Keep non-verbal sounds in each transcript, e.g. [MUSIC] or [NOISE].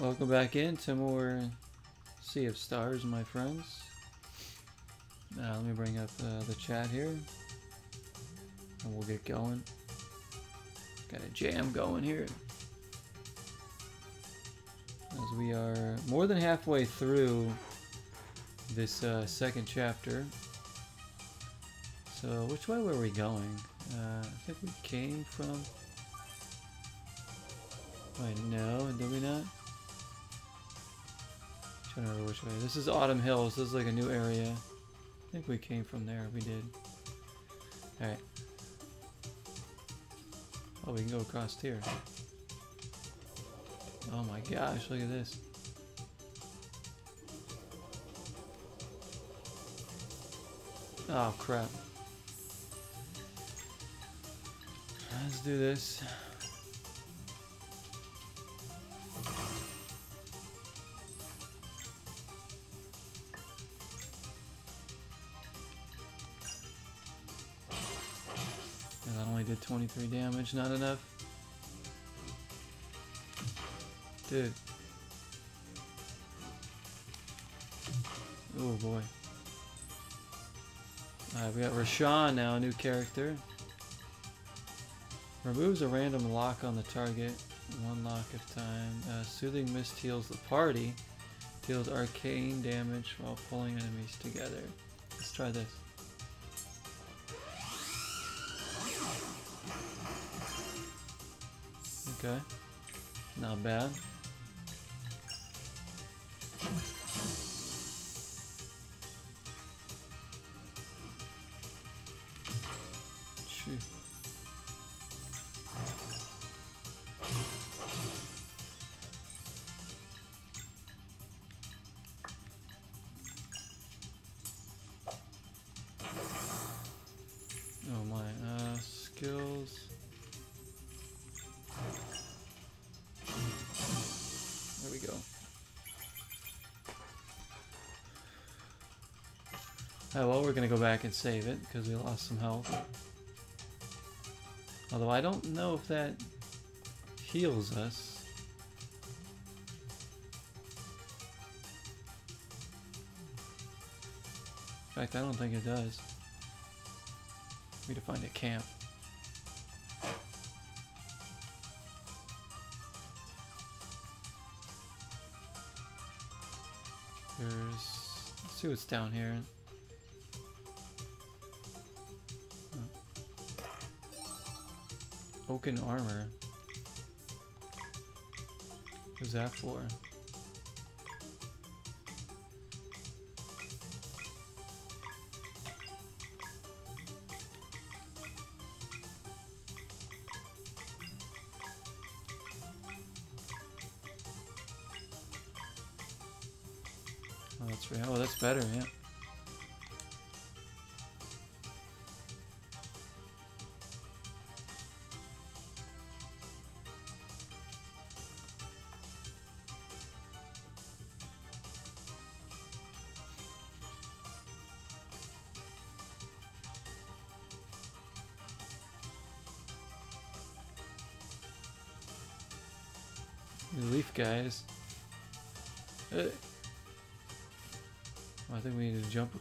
Welcome back in to more Sea of Stars, my friends. Uh, let me bring up uh, the chat here. And we'll get going. Got a jam going here. As we are more than halfway through this uh, second chapter. So, which way were we going? Uh, I think we came from... Wait, no, did we not? To remember which way. This is Autumn Hills. This is like a new area. I think we came from there. We did. Alright. Oh, we can go across here. Oh my gosh, look at this. Oh crap. Let's do this. Did 23 damage, not enough. Dude. Oh boy. Alright, we got Roshan now, a new character. Removes a random lock on the target. One lock at a time. Uh, Soothing Mist heals the party. Deals arcane damage while pulling enemies together. Let's try this. Okay. Not bad. We're gonna go back and save it because we lost some health. Although I don't know if that heals us. In fact, I don't think it does. We need to find a camp. There's. Let's see what's down here. Oaken armor. What's that for?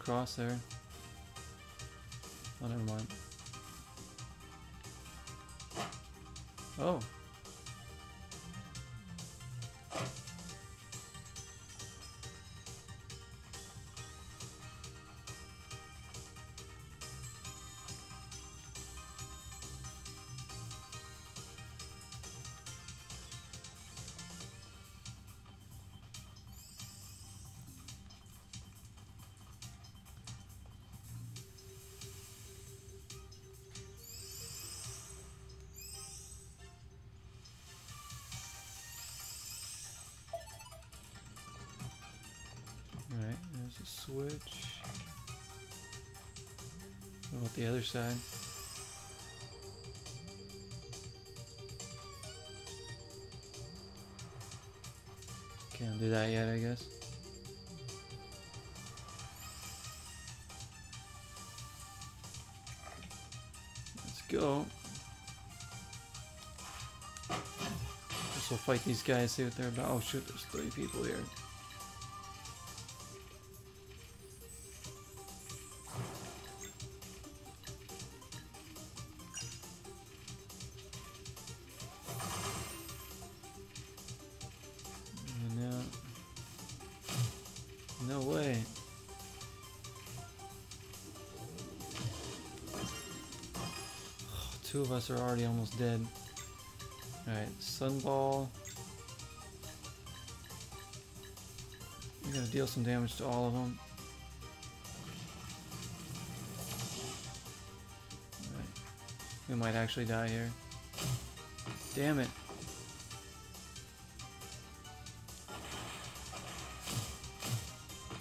Across there. Switch. What about the other side? Can't do that yet, I guess. Let's go. guess we'll fight these guys, see what they're about. Oh shoot, there's three people here. Us are already almost dead. Alright, Sunball. We gotta deal some damage to all of them. We might actually die here. Damn it.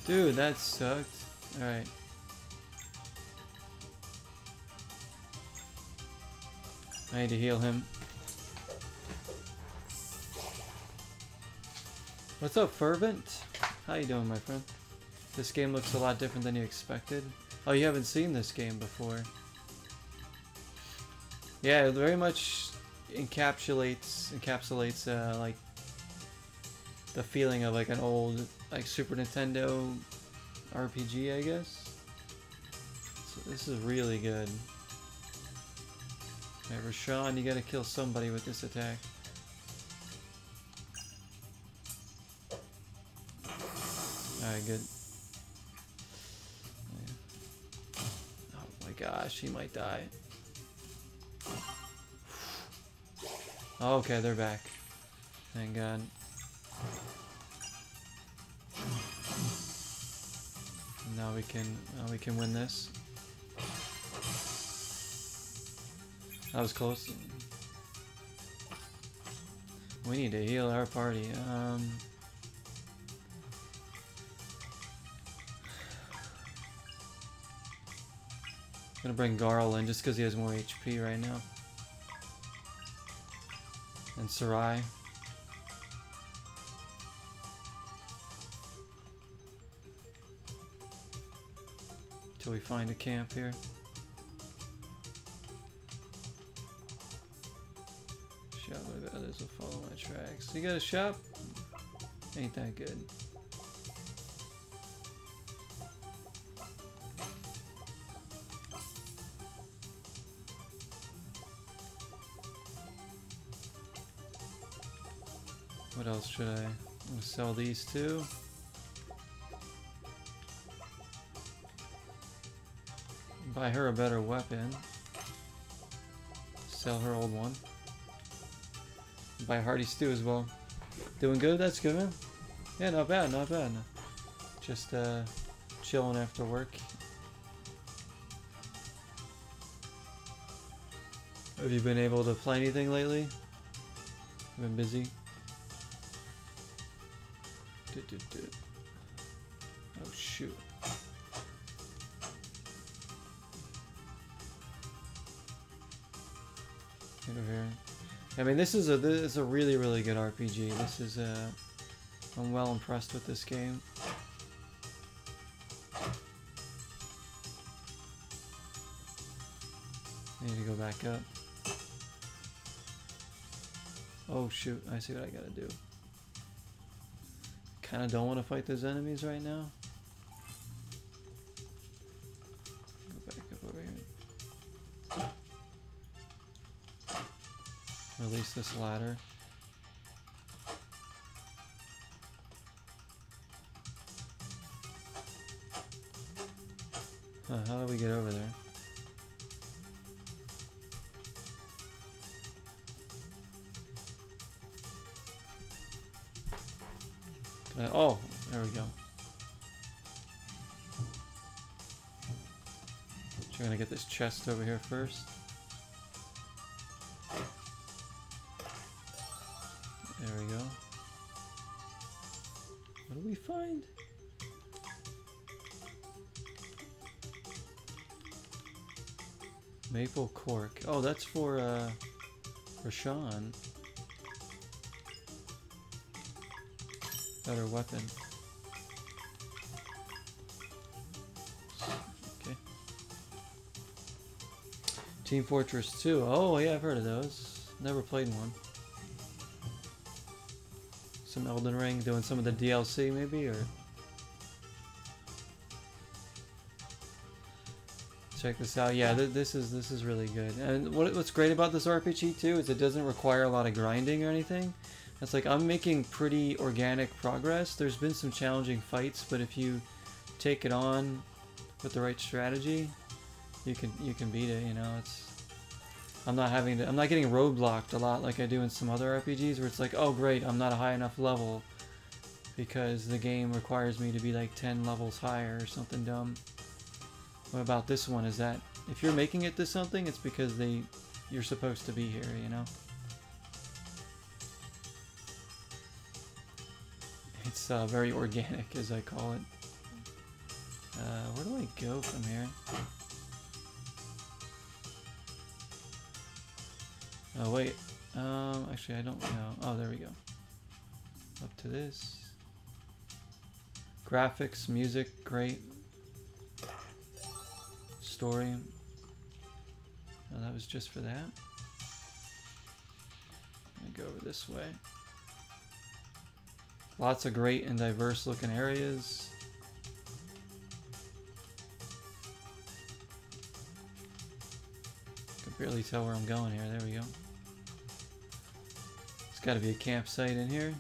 Dude, that sucked. Alright. I need to heal him. What's up, Fervent? How you doing, my friend? This game looks a lot different than you expected. Oh, you haven't seen this game before. Yeah, it very much encapsulates encapsulates uh, like the feeling of like an old like Super Nintendo RPG, I guess. So this is really good. Alright, Roshan, you gotta kill somebody with this attack. Alright, good. Oh my gosh, he might die. Okay, they're back. Thank God. Now we can now we can win this. That was close. We need to heal our party. Um, gonna bring Garl in just because he has more HP right now. And Serai. Till we find a camp here. Will follow my tracks. You got a shop? Ain't that good. What else should I? Sell these two. Buy her a better weapon. Sell her old one. Buy hearty stew as well. Doing good? That's good, man. Yeah, not bad, not bad. Just uh, chilling after work. Have you been able to play anything lately? Been busy? Du- du- du. Oh shoot. Get over here. I mean, this is a this is a really really good RPG. This is uh, I'm well impressed with this game. I need to go back up. Oh shoot! I see what I gotta do. Kind of don't want to fight those enemies right now. Release this ladder. Huh, how do we get over there? Oh, there we go. So we're gonna get this chest over here first. Oh, that's for uh for Sean. Better weapon. Okay. Team Fortress 2. Oh yeah, I've heard of those. Never played one. some Elden Ring, doing some of the DLC maybe, or check this out. Yeah, th this is this is really good. And what, what's great about this RPG too is it doesn't require a lot of grinding or anything. It's like I'm making pretty organic progress. There's been some challenging fights, but if you take it on with the right strategy, you can you can beat it. You know, it's I'm not having to I'm not getting roadblocked a lot like I do in some other RPGs where it's like, oh great, I'm not a high enough level because the game requires me to be like 10 levels higher or something dumb. What about this one is that if you're making it to something, it's because they you're supposed to be here, you know? It's uh, very organic, as I call it. Uh, where do I go from here? Oh wait, um, actually I don't know. Oh, there we go. Up to this. Graphics, music, great. Story. That was just for that. I'm gonna go over this way. Lots of great and diverse looking areas. Can barely tell where I'm going here. There we go. There's got to be a campsite in here.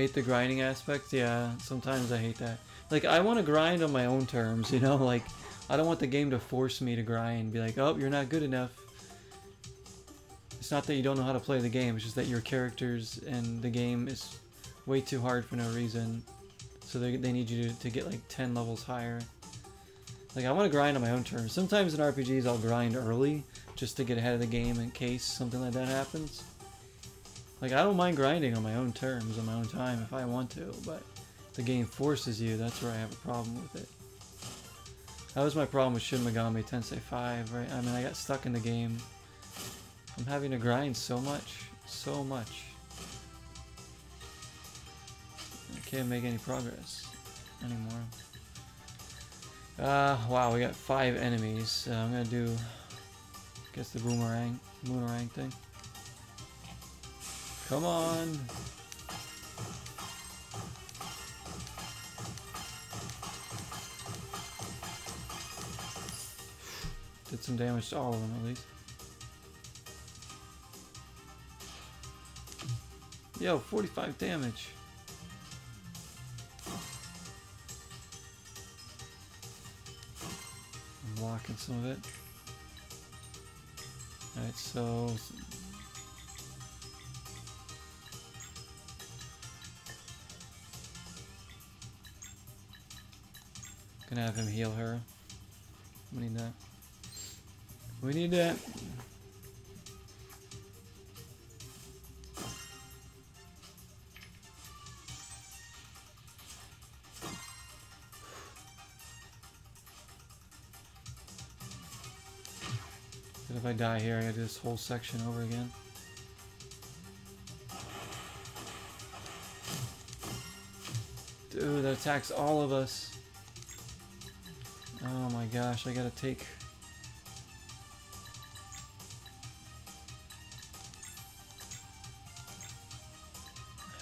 Hate the grinding aspect? Yeah, sometimes I hate that. Like, I want to grind on my own terms, [LAUGHS] you know? Like, I don't want the game to force me to grind. Be like, oh, you're not good enough. It's not that you don't know how to play the game, it's just that your characters and the game is way too hard for no reason. So they, they need you to, to get like 10 levels higher. Like, I want to grind on my own terms. Sometimes in RPGs I'll grind early just to get ahead of the game in case something like that happens. Like, I don't mind grinding on my own terms, on my own time if I want to, but the game forces you, that's where I have a problem with it. That was my problem with Shin Megami Tensei 5, right? I mean, I got stuck in the game. I'm having to grind so much, so much. I can't make any progress anymore. Uh, wow, we got five enemies. Uh, I'm gonna do, I guess the boomerang, boomerang thing. Come on. Did some damage to all of them at least. Yo, 45 damage. I'm blocking some of it. Alright, so Gonna have him heal her. We need that. We need that. But if I die here, I gotta do this whole section over again. Dude, that attacks all of us. Oh my gosh, I gotta take...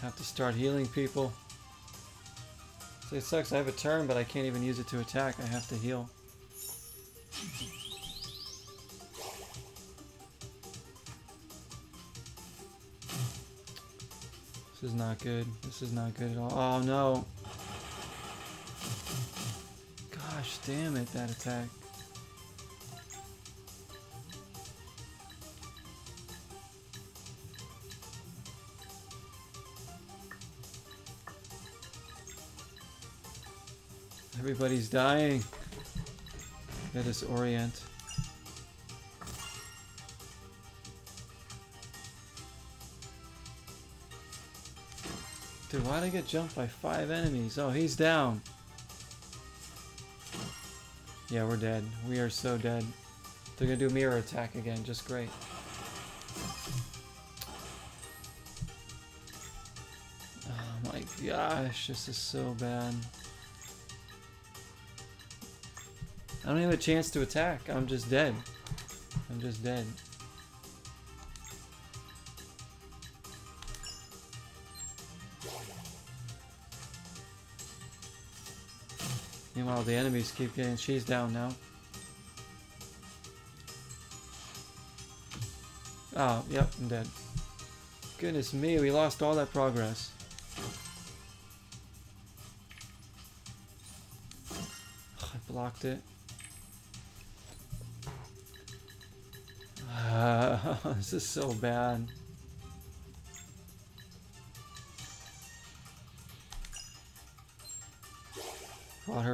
I have to start healing people. See, it sucks, I have a turn, but I can't even use it to attack, I have to heal. This is not good. This is not good at all. Oh no! Gosh damn it, that attack. Everybody's dying. Let us orient. Dude, why'd I get jumped by five enemies? Oh, he's down. Yeah, we're dead. We are so dead. They're gonna do mirror attack again, just great. Oh my gosh, this is so bad. I don't even have a chance to attack. I'm just dead. I'm just dead. Meanwhile, the enemies keep getting. She's down now. Oh, yep, I'm dead. Goodness me, we lost all that progress. I blocked it. Uh, [LAUGHS] this is so bad.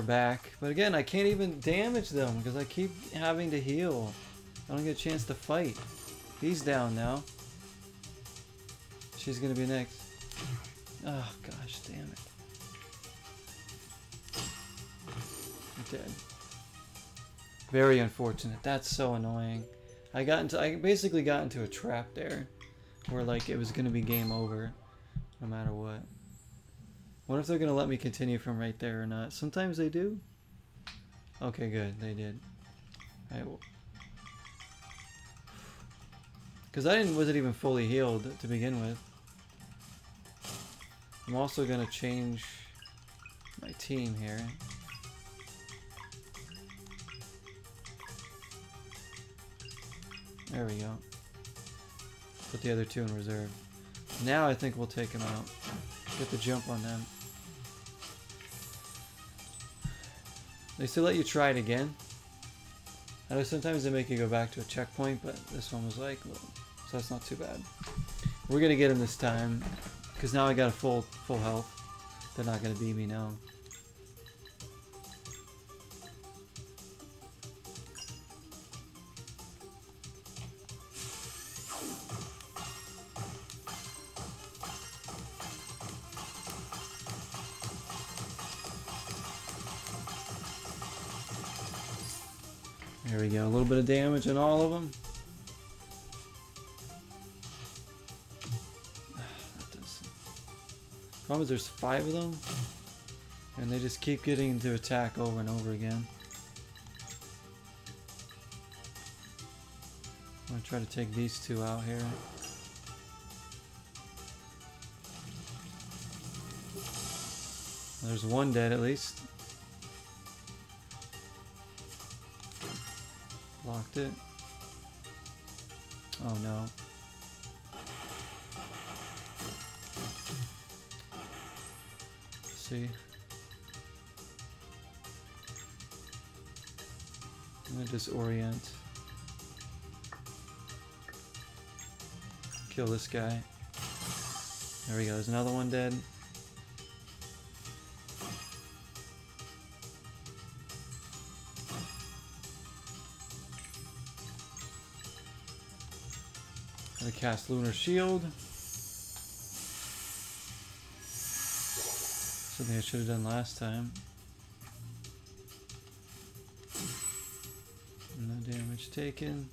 Back. But again, I can't even damage them because I keep having to heal. I don't get a chance to fight. He's down now. She's gonna be next. Oh gosh, damn it. I'm dead. Very unfortunate. That's so annoying. I got into I basically got into a trap there where like it was gonna be game over no matter what. Wonder if they're gonna let me continue from right there or not. Sometimes they do. Okay, good. They did. Because I didn't wasn't even fully healed to begin with. I'm also gonna change my team here. There we go. Put the other two in reserve. Now I think we'll take them out. Get the jump on them. They still let you try it again. I know sometimes they make you go back to a checkpoint, but this one was like, well, so that's not too bad. We're gonna get him this time, because now I got a full full health. They're not gonna beat me now. Go, a little bit of damage in all of them. Problem is there's five of them, and they just keep getting to attack over and over again. I'm gonna try to take these two out here. There's one dead at least. It. Oh no. See. I'm gonna disorient. Kill this guy. There we go, there's another one dead. Cast Lunar Shield. Something I should have done last time. No damage taken.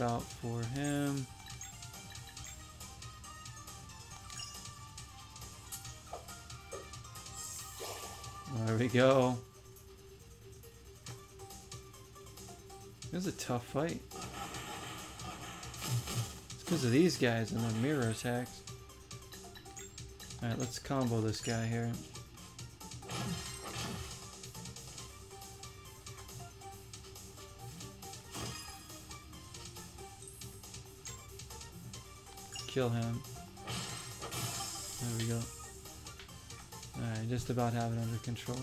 Out for him. There we go. It was a tough fight. It's because of these guys and their mirror attacks. Alright, let's combo this guy here. Kill him. There we go. Alright, just about have it under control.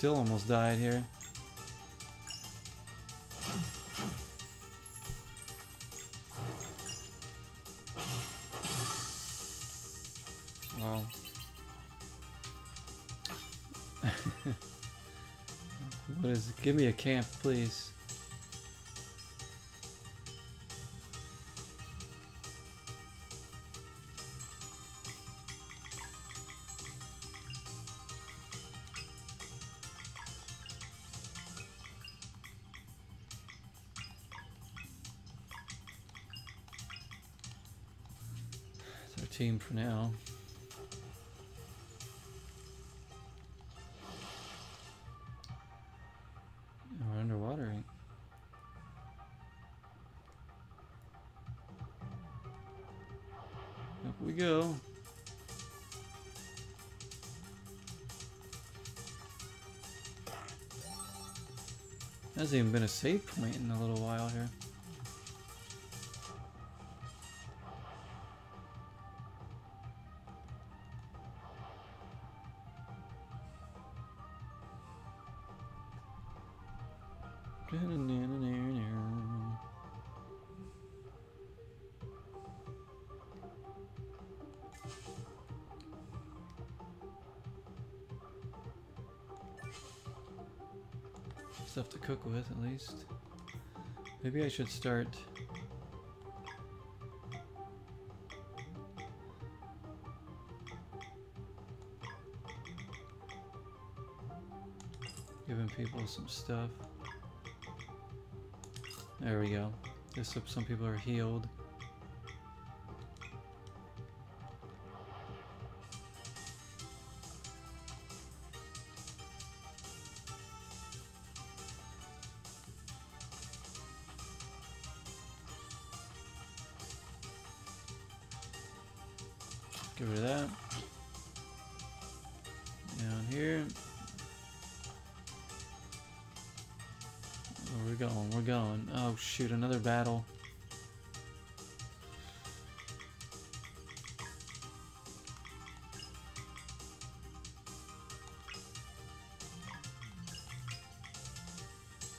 Still almost died here. Wow. [LAUGHS] what is it? Give me a camp, please. For now. We're underwater. Up we go. Hasn't even been a save point in a little while here. Maybe I should start. Giving people some stuff. There we go. Just so some people are healed.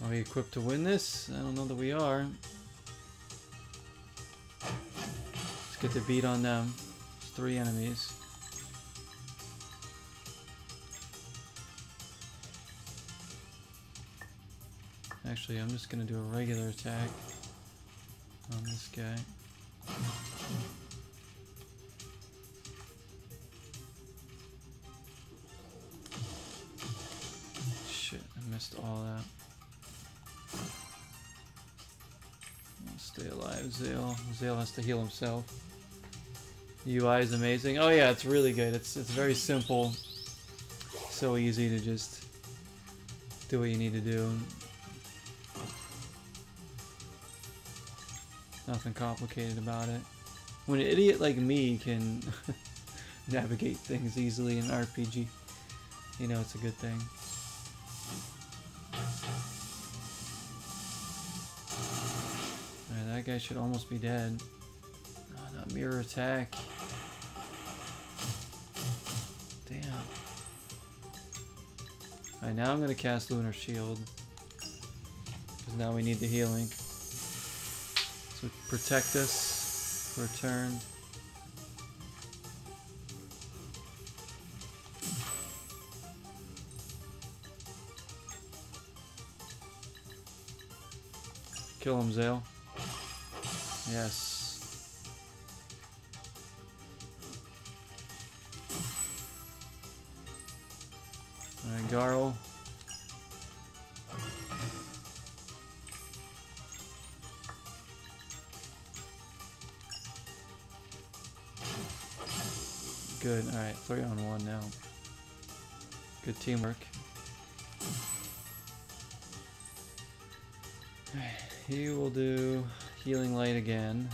Are we equipped to win this? I don't know that we are. Let's get the beat on them. It's three enemies. Actually, I'm just gonna do a regular attack on this guy. Zale. Has to heal himself. UI is amazing. Oh yeah, it's really good. It's it's very simple. So easy to just do what you need to do. Nothing complicated about it. When an idiot like me can [LAUGHS] navigate things easily in RPG, you know it's a good thing. That guy should almost be dead. Oh, that mirror attack. Damn. Alright, now I'm gonna cast Lunar Shield. Because now we need the healing. So protect us for a turn. Kill him, Zale. Yes. Alright, Garl. Good. Alright, three on one now. Good teamwork. [SIGHS] He will do healing light again.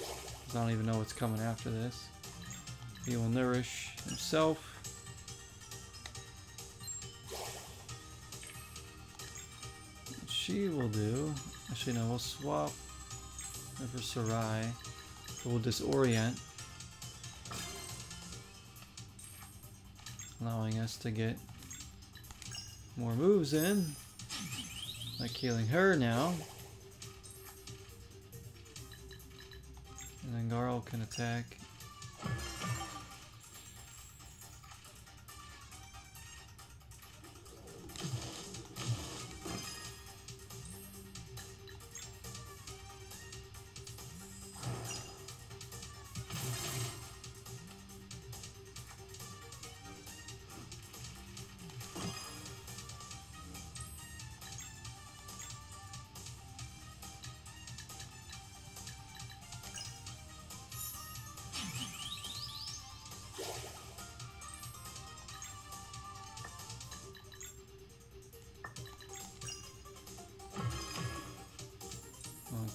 I don't even know what's coming after this. He will nourish himself. She will do. Actually, no, we'll swap over Serai. We'll disorient. allowing us to get more moves in. Like healing her now. And then Garl can attack.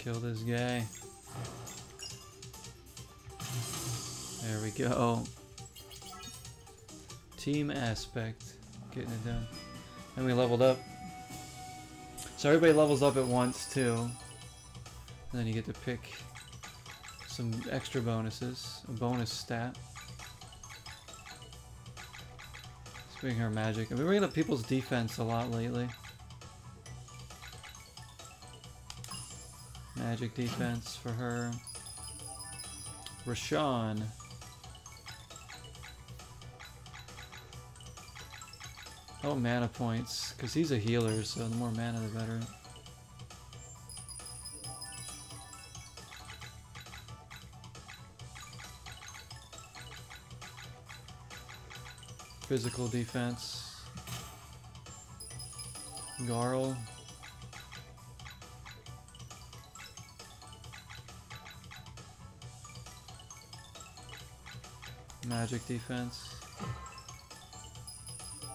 Kill this guy. There we go. Team aspect. Getting it done. And we leveled up. So everybody levels up at once too. And then you get to pick some extra bonuses. A bonus stat. Speaking her magic. I've been bringing up people's defense a lot lately. Defense for her. Rashawn. Oh, mana points, because he's a healer, so the more mana the better. Physical defense. Garl. Magic defense.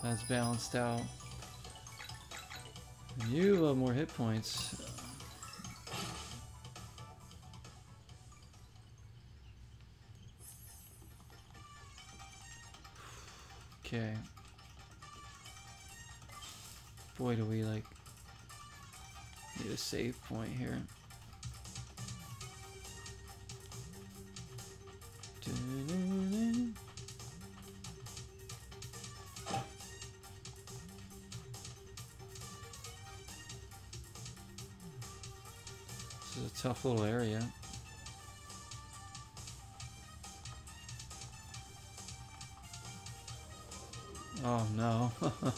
That's balanced out. And you have more hit points. Okay. Boy, do we like need a save point here. Little area. Oh no. [LAUGHS]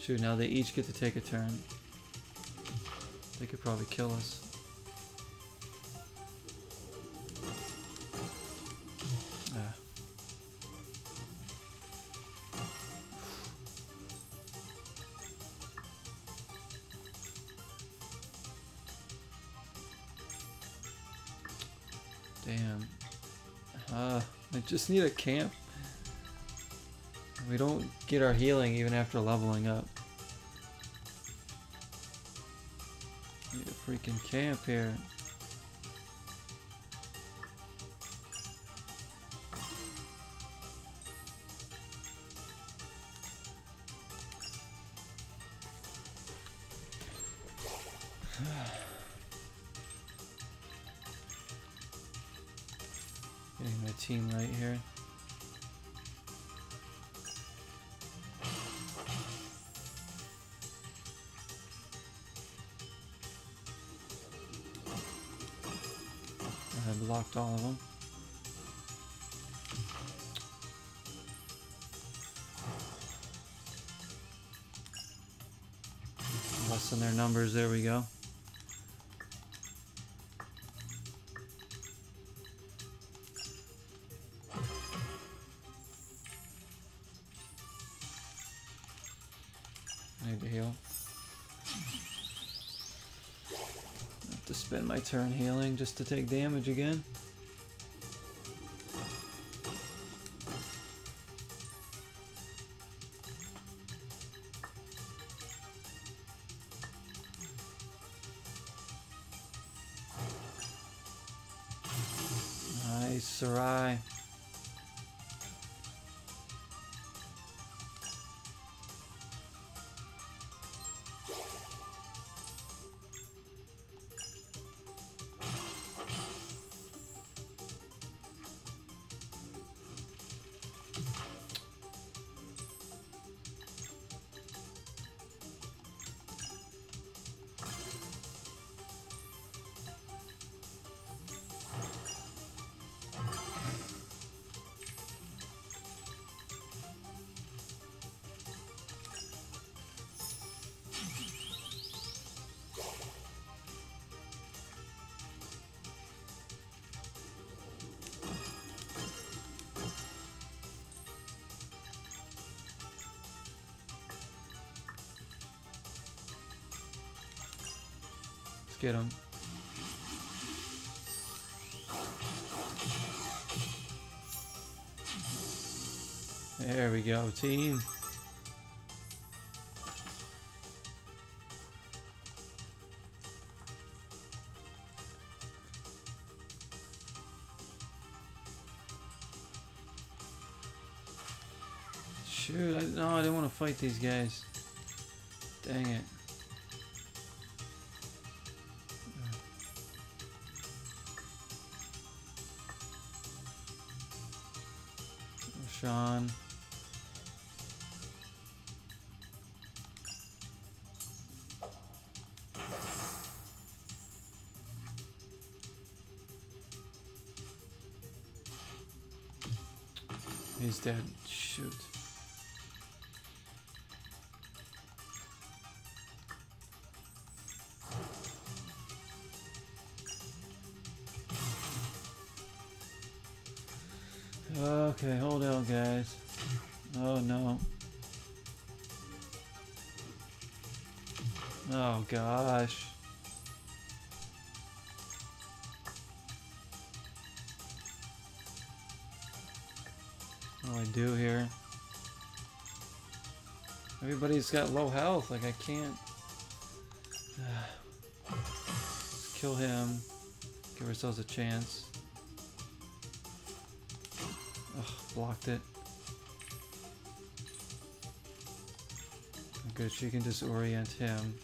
Shoot, now they each get to take a turn. They could probably kill us. Just need a camp. We don't get our healing even after leveling up. Need a freaking camp here. Numbers, there we go. Need to heal. Have to spend my turn healing just to take damage again. Get him. There we go, team. Shoot, I, no, I didn't want to fight these guys. Dang it. Dead. Everybody's got low health, like I can't. [SIGHS] Kill him. Give ourselves a chance. Ugh, blocked it. Good, she can disorient him.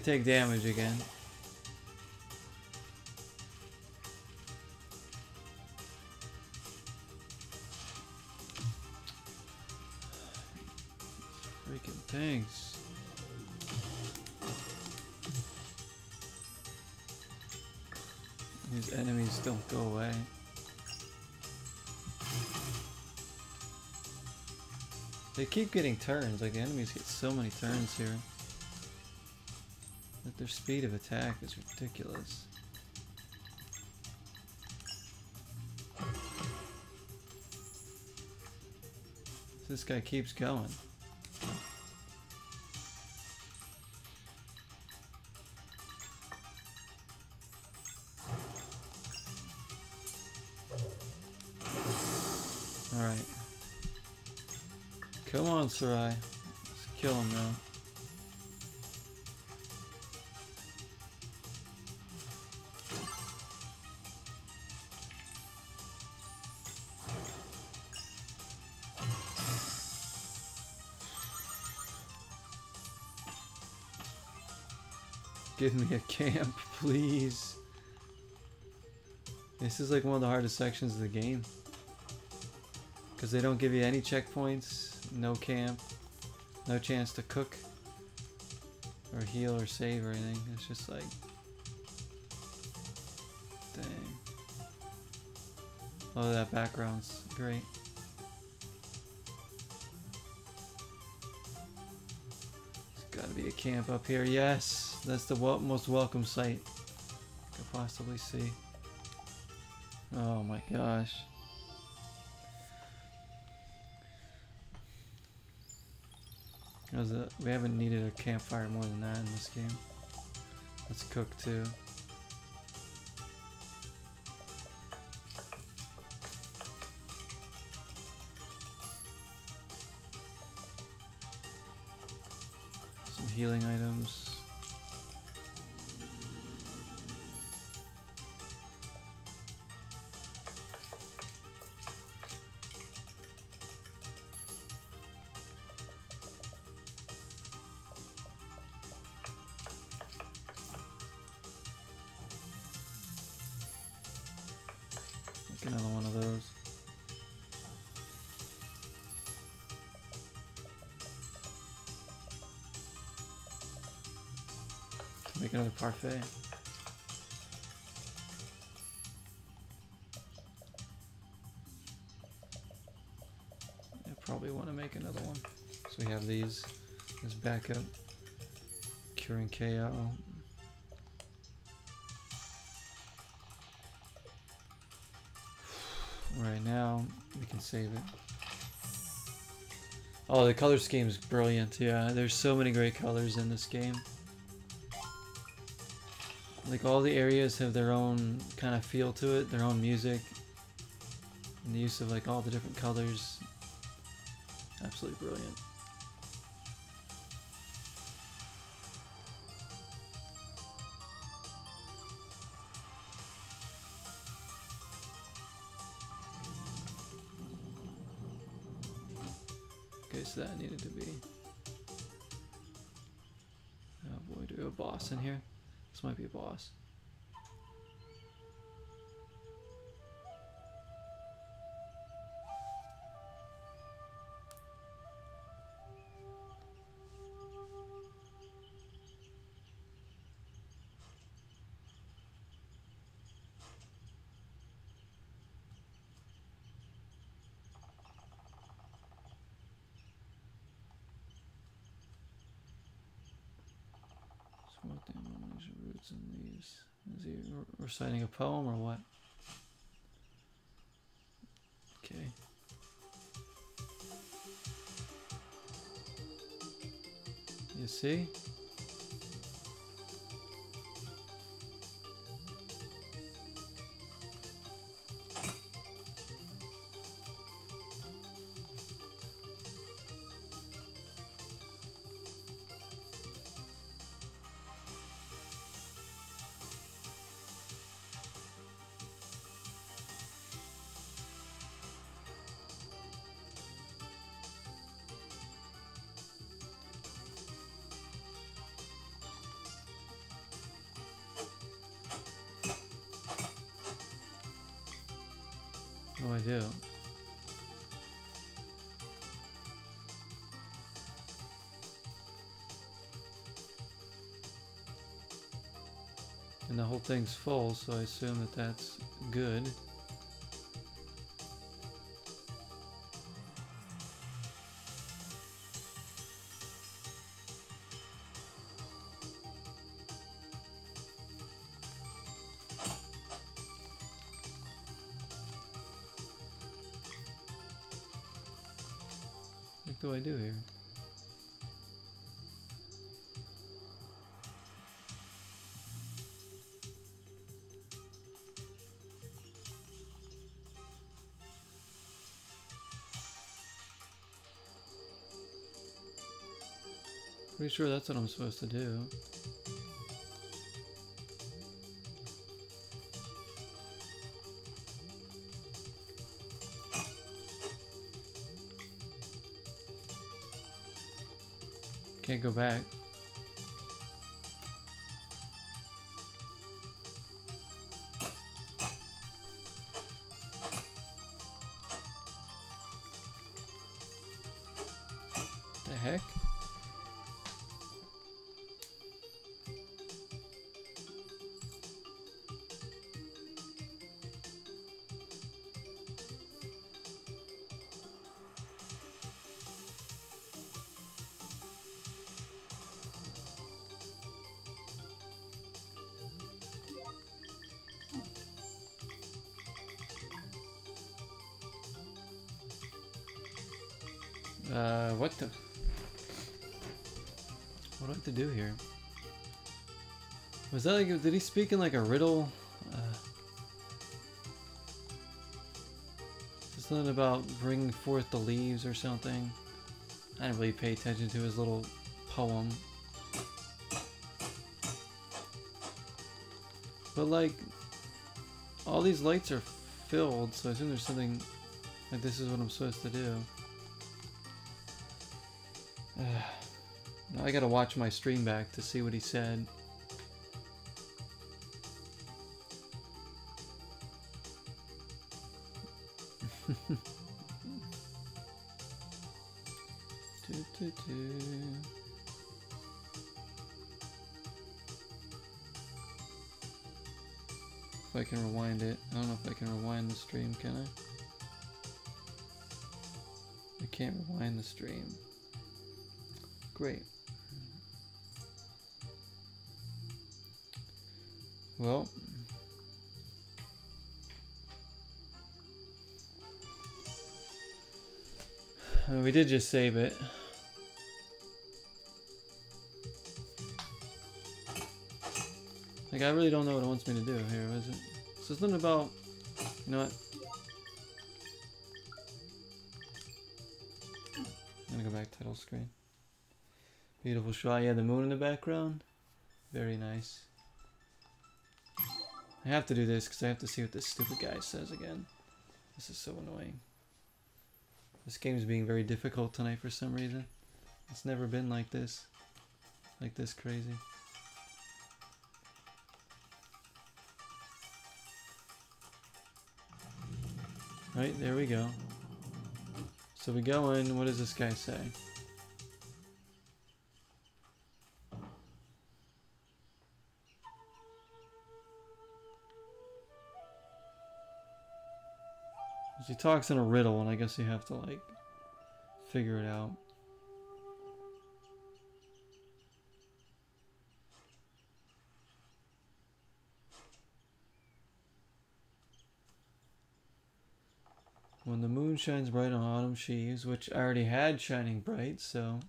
To take damage again. Freaking things. These enemies don't go away. They keep getting turns, like the enemies get so many turns here. Their speed of attack is ridiculous. This guy keeps going. Alright. Come on, Serai. Let's kill him now. Give me a camp, [LAUGHS] please. This is like one of the hardest sections of the game. Because they don't give you any checkpoints, no camp, no chance to cook, or heal or save or anything. It's just like, dang. Oh, that background's great. There's gotta be a camp up here. Yes, that's the most welcome sight I could possibly see. Oh my gosh. A, we haven't needed a campfire more than that in this game. Let's cook too. Some healing items. Parfait. I probably want to make another one. So we have these as backup. Curing KO. Right now, we can save it. Oh, the color scheme is brilliant. Yeah, there's so many great colors in this game. Like all the areas have their own kind of feel to it, their own music. And the use of like all the different colors. Absolutely brilliant. Okay, so that needed to be. Oh boy, do we have a boss in here? This might be a boss. Reciting a poem or what? Okay. You see? Whole thing's full, so I assume that that's good. What do I do here? Pretty sure that's what I'm supposed to do. Can't go back. Was that like, did he speak in like a riddle? Uh, something about bringing forth the leaves or something? I didn't really pay attention to his little poem. But like, all these lights are filled, so I assume there's something, like this is what I'm supposed to do. [SIGHS] Now I gotta watch my stream back to see what he said. The stream. Great. Well, uh, [SIGHS] we did just save it. Like, I really don't know what it wants me to do here, is it? So something about, you know what? Title screen. Beautiful shot. Yeah, the moon in the background. Very nice. I have to do this because I have to see what this stupid guy says again. This is so annoying. This game is being very difficult tonight for some reason. It's never been like this. Like this crazy. Right, there we go. So we go in, what does this guy say? He talks in a riddle, and I guess you have to, like, figure it out. When the moon shines bright on autumn sheaves, which I already had shining bright, so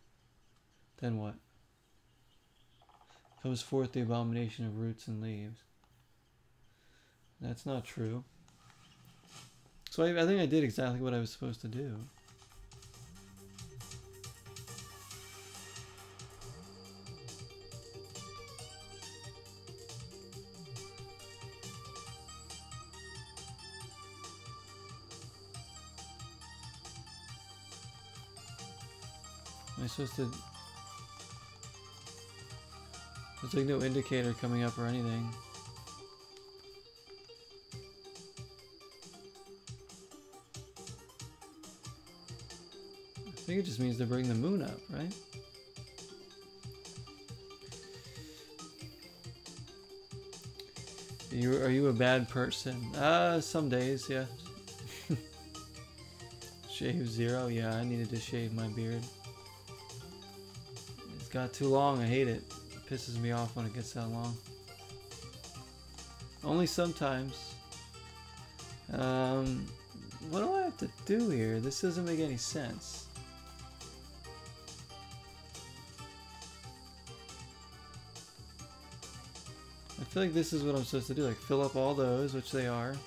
then what? Comes forth the abomination of roots and leaves. That's not true. So I, I think I did exactly what I was supposed to do. I supposed to... There's like no indicator coming up or anything. Think it just means to bring the moon up, right? Are you, are you a bad person? Uh, some days, yeah. [LAUGHS] shave zero? Yeah, I needed to shave my beard. It's got too long, I hate it. It pisses me off when it gets that long. Only sometimes. Um, what do I have to do here? This doesn't make any sense. I feel like this is what I'm supposed to do, like fill up all those, which they are.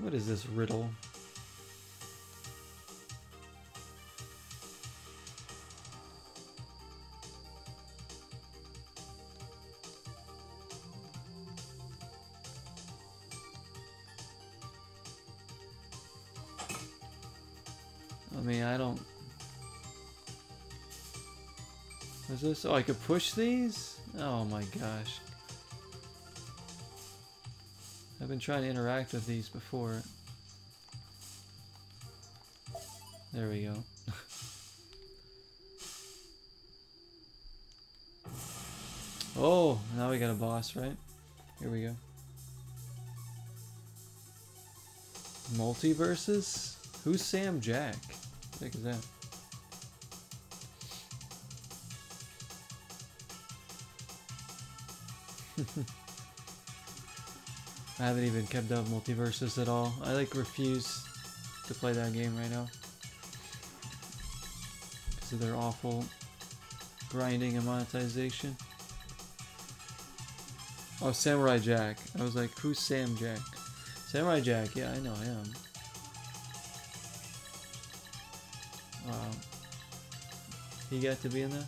What is this riddle? This? Oh, I could push these? Oh my gosh. I've been trying to interact with these before. There we go. [LAUGHS] oh, now we got a boss, right? Here we go. MultiVersus? Who's Sam Jack? Heck is that? I haven't even kept up MultiVersus at all. I like refuse to play that game right now. Because of their awful grinding and monetization. Oh, Samurai Jack. I was like, who's Sam Jack? Samurai Jack, yeah, I know him. Wow. He got to be in that?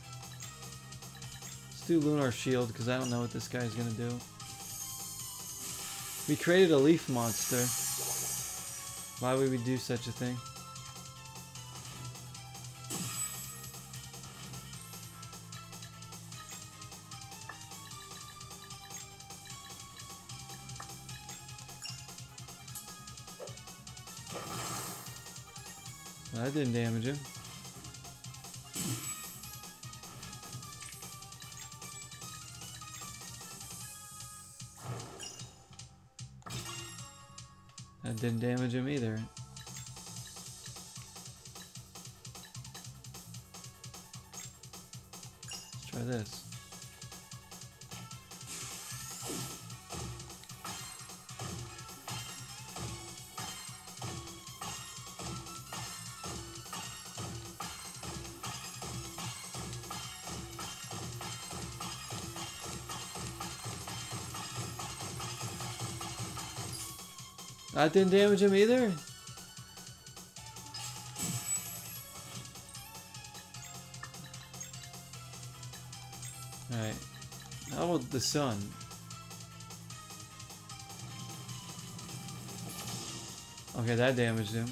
Let's do Lunar Shield because I don't know what this guy's gonna do. We created a leaf monster. Why would we do such a thing? That didn't damage him. Didn't damage him either. Let's try this. That didn't damage him either? Alright. How about the sun? Okay, that damaged him.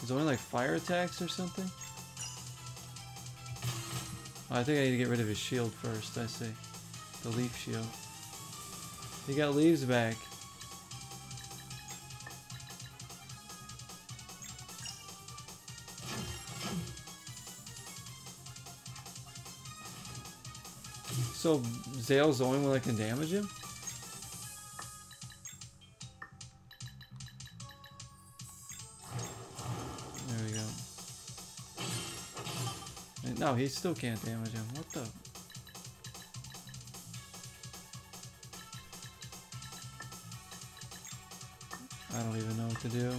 Is only like fire attacks or something? Oh, I think I need to get rid of his shield first, I see. The leaf shield. He got leaves back. So Zale's the only one that can damage him? There we go. And No, he still can't damage him. What the? I don't even know what to do.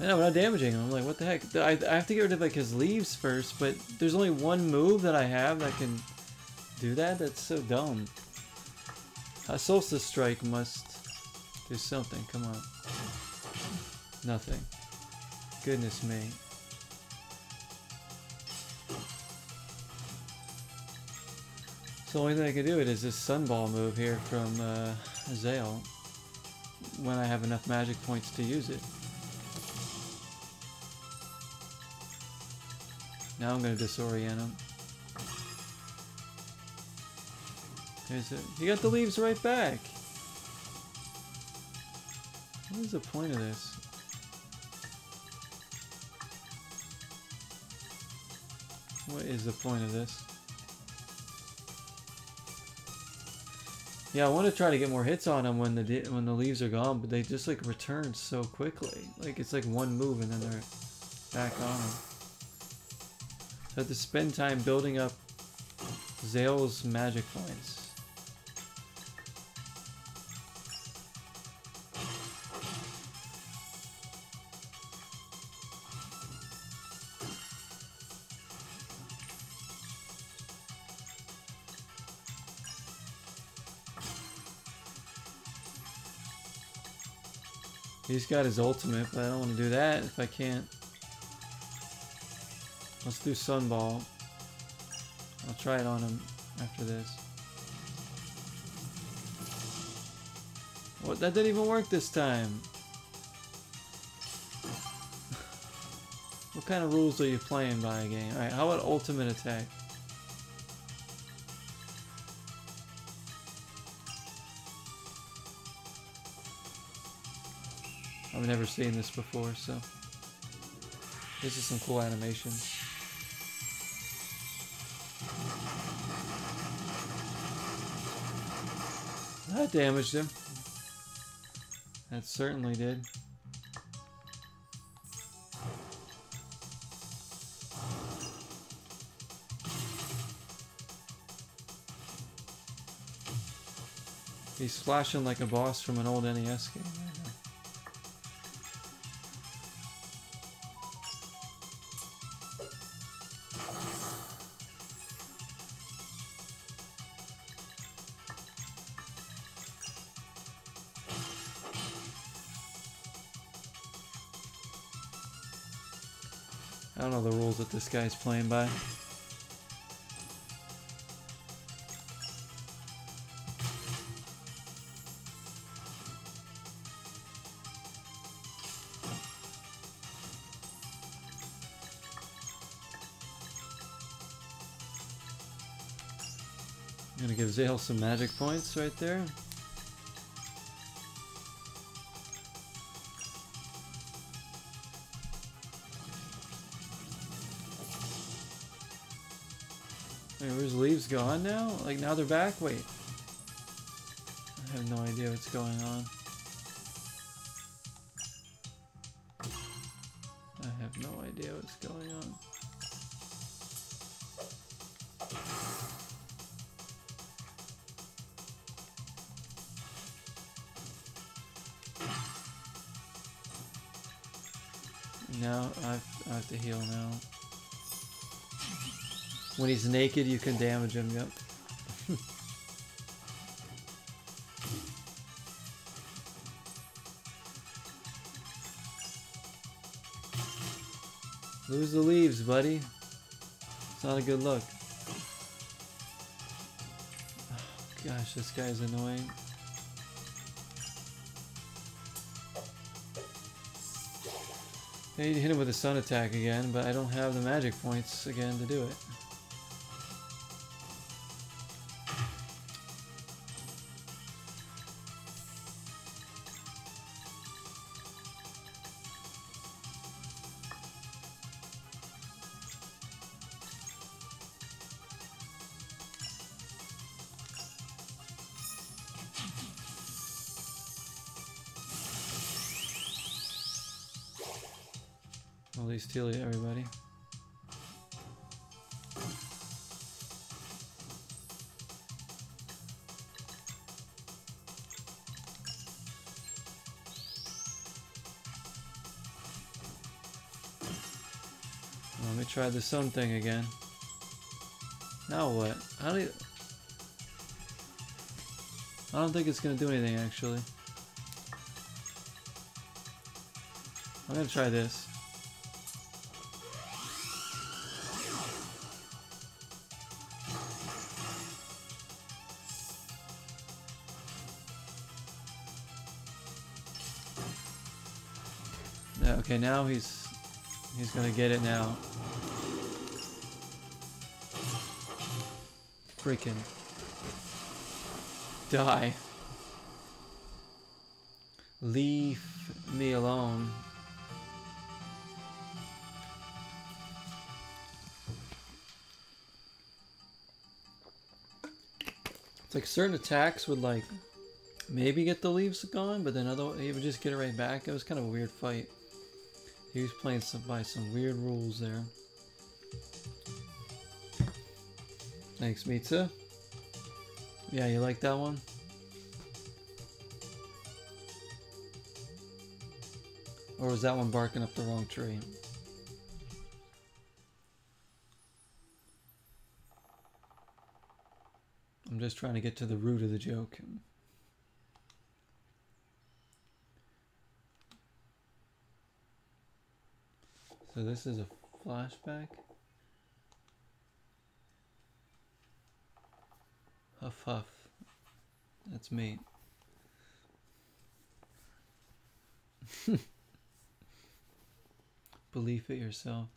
I know, not damaging him. I'm like, what the heck? I, I have to get rid of like his leaves first, but there's only one move that I have that can do that? That's so dumb. A Solstice Strike must do something. Come on. Nothing. Goodness me. So the only thing I can do it is this Sunball move here from uh, Zale when I have enough magic points to use it. Now I'm gonna disorient him. Here's it. You got the leaves right back. What is the point of this? What is the point of this? Yeah, I want to try to get more hits on them when the when the leaves are gone, but they just like return so quickly. Like it's like one move and then they're back on them. I have to spend time building up Zale's magic points. He's got his ultimate, but I don't want to do that if I can't. Let's do Sunball. I'll try it on him after this. What? That didn't even work this time. [LAUGHS] what kind of rules are you playing by game? Alright, how about ultimate attack? I've never seen this before, so this is some cool animation. That damaged him. That certainly did. He's splashing like a boss from an old NES game this guy's playing by. I'm gonna give Zale some magic points right there. Gone now? Like now they're back? Wait. I have no idea what's going on. He's naked, you can damage him. Yep. [LAUGHS] Lose the leaves, buddy. It's not a good look. Oh, [SIGHS] gosh, this guy's annoying. I need to hit him with a sun attack again, but I don't have the magic points again to do it. The sun thing again. Now what? How do you... I don't think it's gonna do anything actually. I'm gonna try this. Okay, now he's he's gonna get it now. Freaking die. Leave me alone. It's like certain attacks would like maybe get the leaves gone, but then other he would just get it right back. It was kind of a weird fight. He was playing some by some weird rules there. Thanks, Mitza. Yeah, you like that one? Or was that one barking up the wrong tree? I'm just trying to get to the root of the joke. So this is a flashback. Huff huff. That's me. [LAUGHS] Believe it yourself.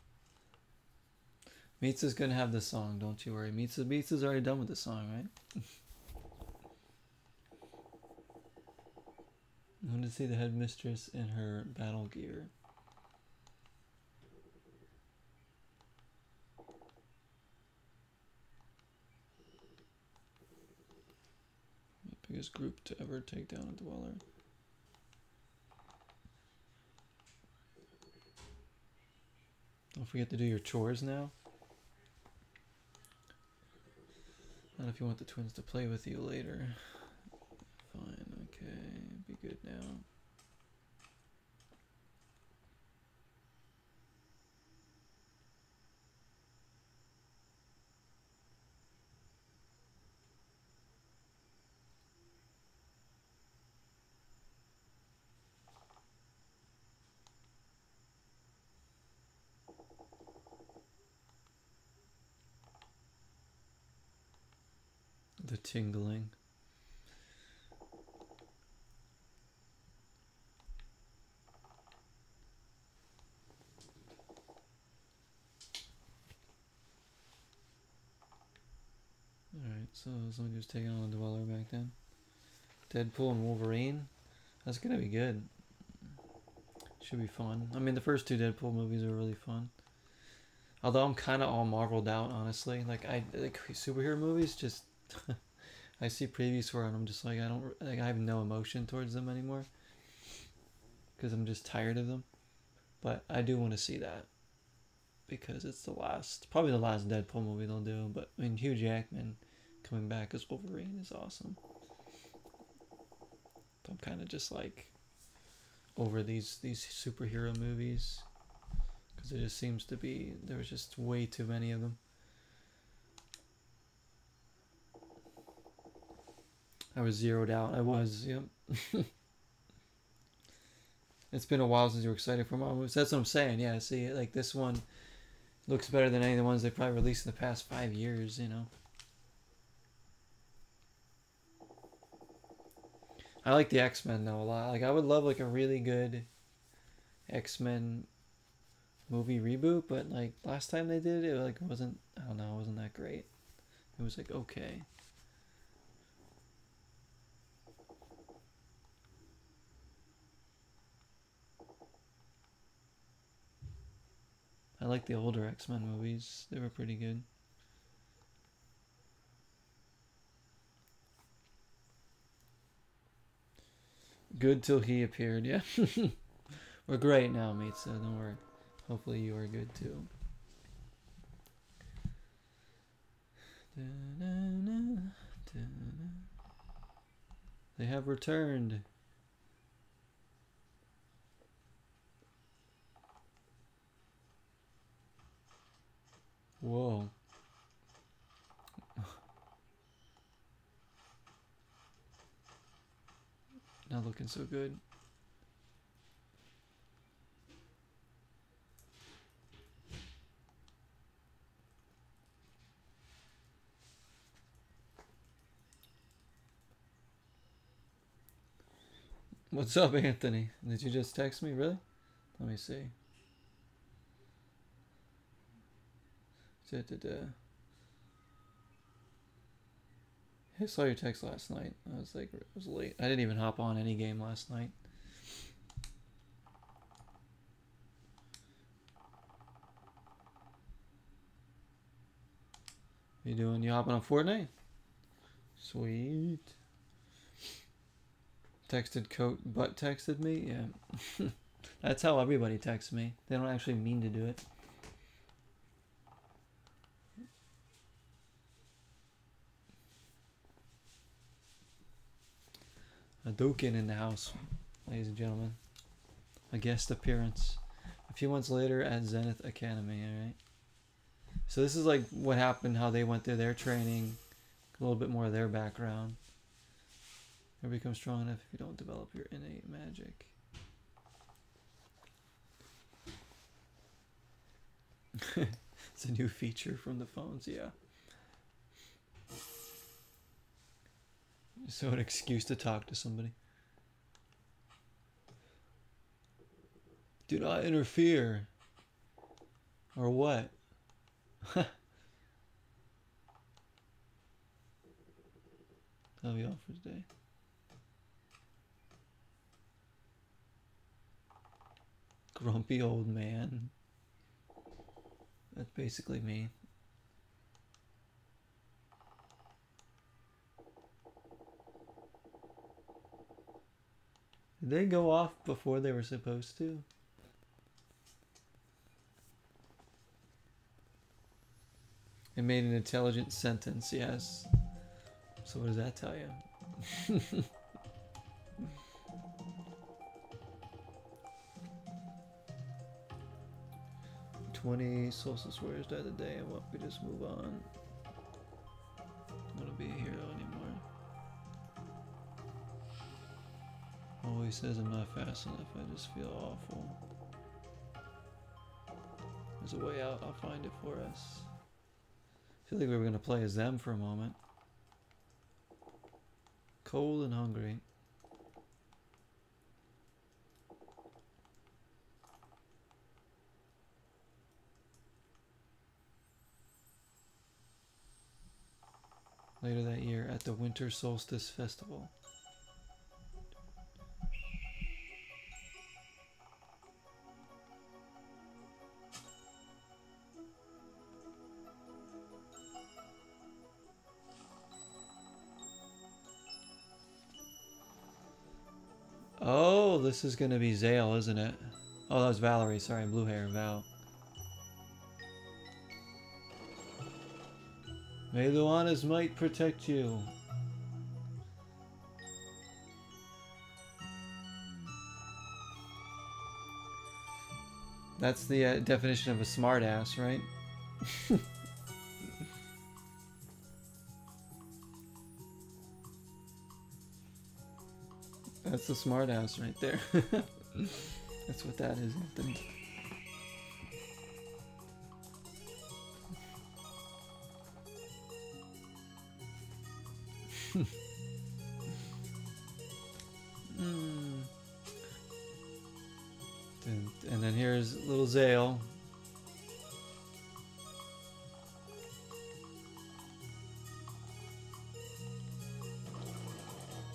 Meets is gonna have the song, don't you worry. Mitsu is already done with the song, right? [LAUGHS] I want to see the headmistress in her battle gear. Biggest group to ever take down a dweller. Don't forget to do your chores now. Not if you want the twins to play with you later. Fine, okay, be good now. The tingling. Alright, so long just taking on a dweller back then. Deadpool and Wolverine. That's gonna be good. Should be fun. I mean the first two Deadpool movies are really fun. Although I'm kind of all marveled out, honestly. Like I like superhero movies, just [LAUGHS] I see previews for it, and I'm just like I don't like I have no emotion towards them anymore because I'm just tired of them. But I do want to see that because it's the last, probably the last Deadpool movie they'll do. But I mean, Hugh Jackman coming back as Wolverine is awesome. I'm kind of just like over these these superhero movies because it just seems to be there's just way too many of them. I was zeroed out. I was, yep. [LAUGHS] it's been a while since you were excited for more movies. That's what I'm saying. Yeah, see, like this one looks better than any of the ones they probably released in the past five years. You know. I like the X Men though a lot. Like I would love like a really good X Men movie reboot, but like last time they did it, like wasn't I don't know, it wasn't that great. It was like okay. I like the older X Men movies. They were pretty good. Good till he appeared, yeah. [LAUGHS] We're great now, mate, so don't worry. Hopefully you are good too. They have returned. Whoa. Not looking so good. What's up, Anthony? Did you just text me? Really? Let me see. Da, da, da. I saw your text last night. I was like, it was late. I didn't even hop on any game last night. You doing? You hopping on Fortnite? Sweet. Texted coat, but texted me. Yeah, [LAUGHS] that's how everybody texts me. They don't actually mean to do it. Hadouken in the house, ladies and gentlemen. A guest appearance. A few months later at Zenith Academy, alright? So this is like what happened, how they went through their training, a little bit more of their background. Never become strong enough if you don't develop your innate magic. [LAUGHS] it's a new feature from the phones, yeah. So an excuse to talk to somebody. Do not interfere. Or what? [LAUGHS] That'll be all for today. Grumpy old man. That's basically me. They go off before they were supposed to? It made an intelligent sentence, yes. So what does that tell you? [LAUGHS] 20 Solstice Warriors die today and what we just move on. I don't want to be a hero Oh, Always says I'm not fast enough, I just feel awful. There's a way out, I'll find it for us. I feel like we were going to play as them for a moment. Cold and hungry. later that year at the Winter Solstice Festival. This is gonna be Zale, isn't it? Oh, that was Valerie. Sorry, blue hair, Val. May Luana's might protect you. That's the uh, definition of a smartass, right? [LAUGHS] That's the smart smartass right there. [LAUGHS] That's what that is, Anthony. [LAUGHS] And, and then here's little Zale.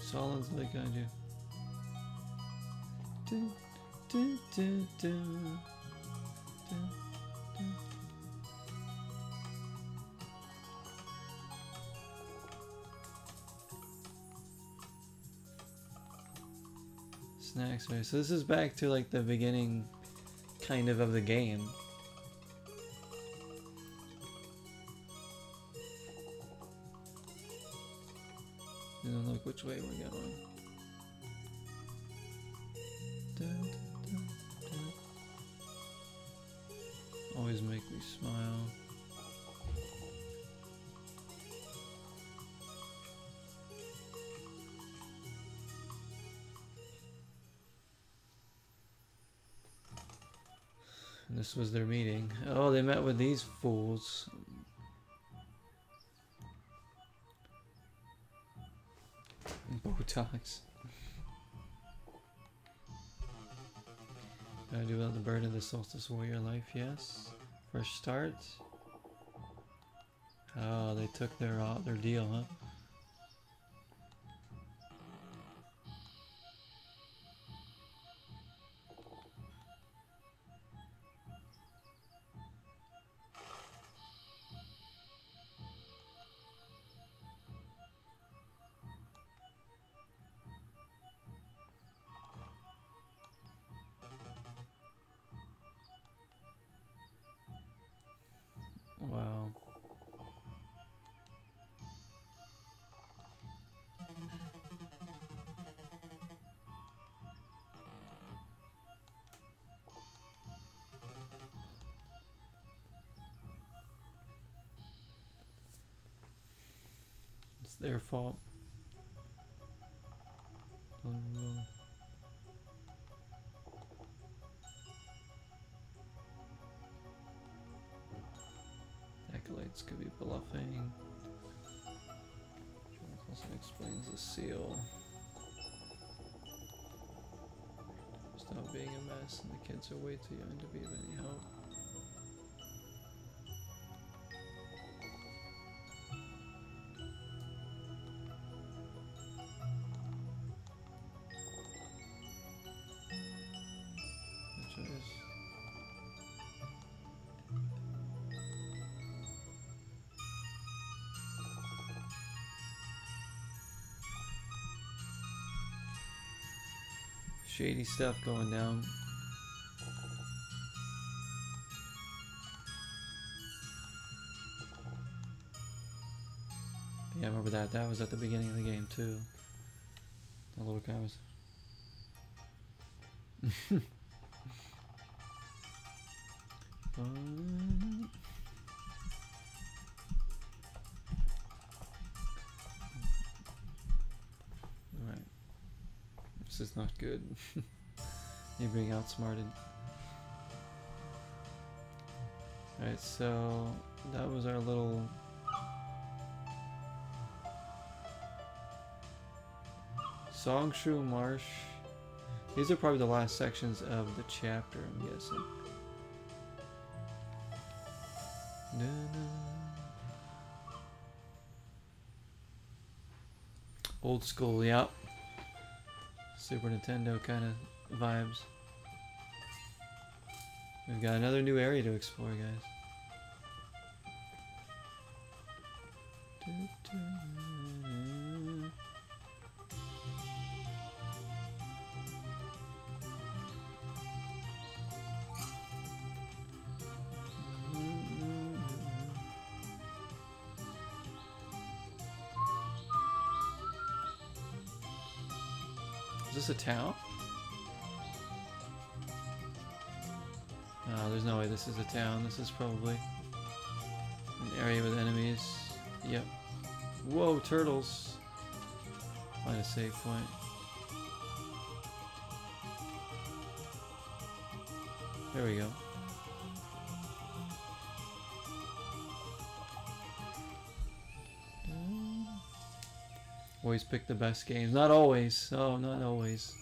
Solon's like I do. Snacks, right? So this is back to like the beginning, kind of, of the game. And look which way we're going. This was their meeting. Oh, they met with these fools. Botox. Gotta do without the burden of the solstice warrior life, yes. Fresh start. Oh, they took their uh, their deal, huh? Stop being a mess, and the kids are way too young to be of any help. Shady stuff going down. Yeah, I remember that. That was at the beginning of the game too. The little guy was. [LAUGHS] Not good. [LAUGHS] You're being outsmarted. Alright, so that was our little Songshrew Marsh. These are probably the last sections of the chapter, I'm guessing. Old school, yep. Super Nintendo kind of vibes. We've got another new area to explore, guys. Town. This is probably an area with enemies. Yep. Whoa, turtles. Find a save point. There we go. Always pick the best games. Not always. Oh, not always.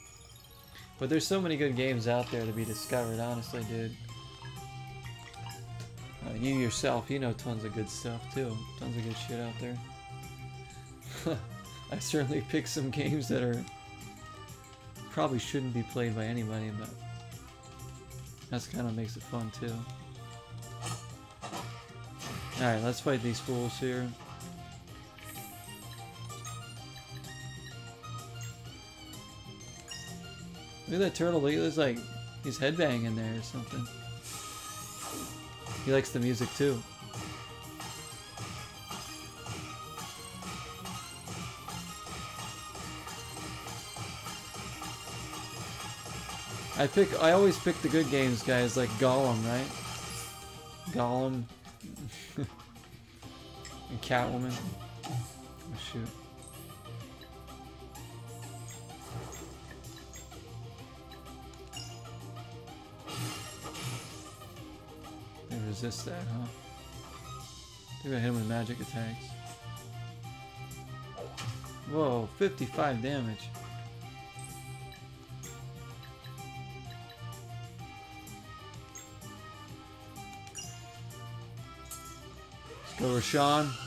But there's so many good games out there to be discovered, honestly, dude. You yourself, you know tons of good stuff, too. Tons of good shit out there. [LAUGHS] I certainly picked some games that are... Probably shouldn't be played by anybody, but... That's kind of makes it fun, too. Alright, let's fight these fools here. Look at that turtle. Look at this, like, he's headbanging there or something. He likes the music too. I pick. I always pick the good games, guys, like Gollum, right? Gollum [LAUGHS] and Catwoman. Oh shoot. Resist that, huh? Maybe I hit him with magic attacks. Whoa, 55 damage. Let's go, Resh'an.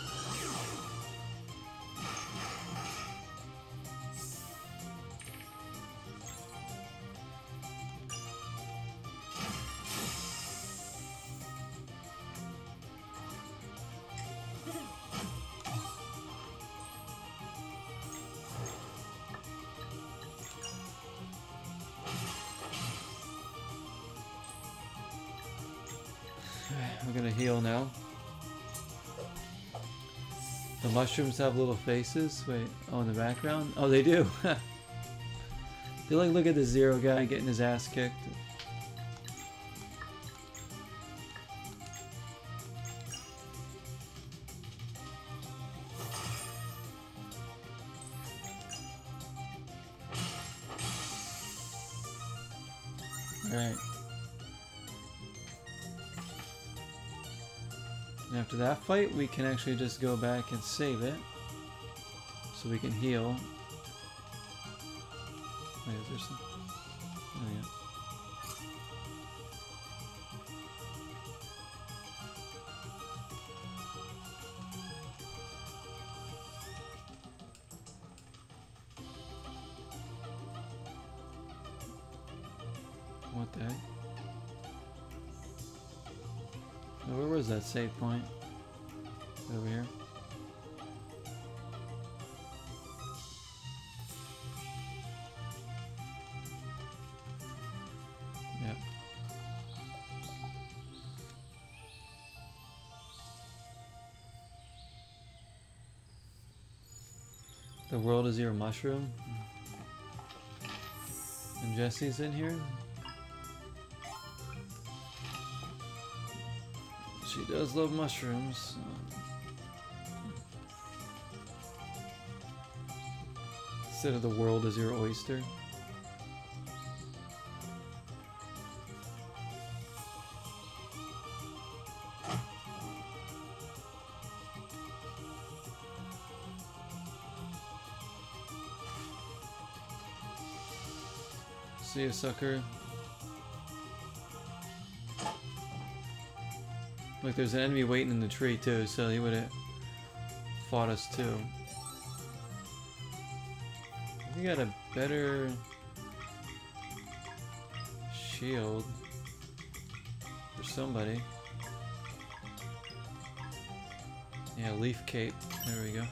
Mushrooms have little faces. Wait, oh, in the background? Oh, they do. [LAUGHS] they like look at the zero guy getting his ass kicked. Fight, we can actually just go back and save it. So we can heal. Wait, is there some... Oh, yeah. What the heck? Where was that save point? The world is your mushroom. And Jesse's in here. She does love mushrooms. Instead of the world is your oyster. Sucker. Look, there's an enemy waiting in the tree too, so he would have fought us too. We got a better shield for somebody. Yeah, leaf cape. There we go.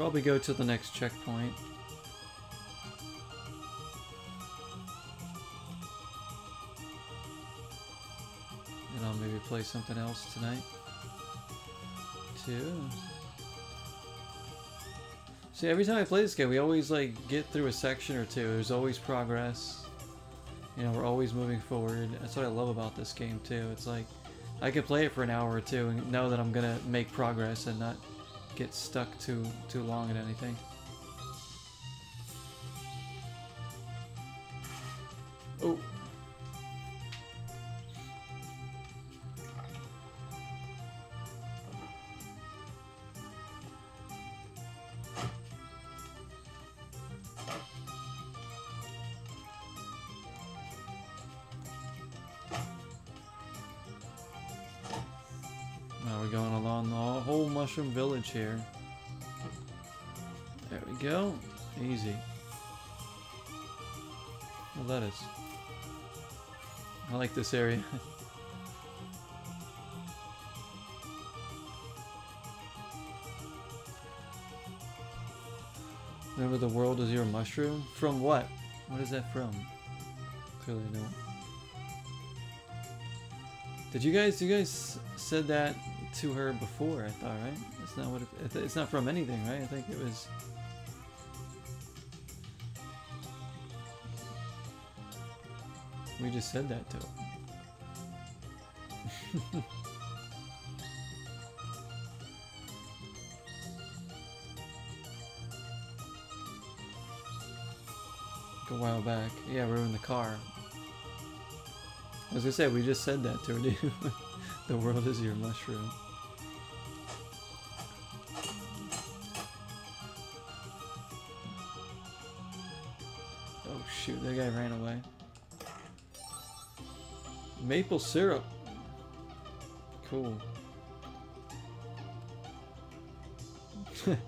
Probably go to the next checkpoint. And I'll maybe play something else tonight. Too. See, every time I play this game, we always like get through a section or two. There's always progress. You know, we're always moving forward. That's what I love about this game too. It's like I could play it for an hour or two and know that I'm gonna make progress and not get stuck too too long at anything. Mushroom village here. There we go. Easy. No lettuce. I like this area. [LAUGHS] Remember the world is your mushroom? From what? What is that from? Clearly no. Did you guys, you guys said that to her before, I thought, right? It's not what it, it's not from anything, right? I think it was... We just said that to [LAUGHS] a while back. Yeah, we were in the car. As I say, we just said that to her, [LAUGHS] dude. The world is your mushroom. Oh shoot, that guy ran away. Maple syrup. Cool. Let's [LAUGHS] get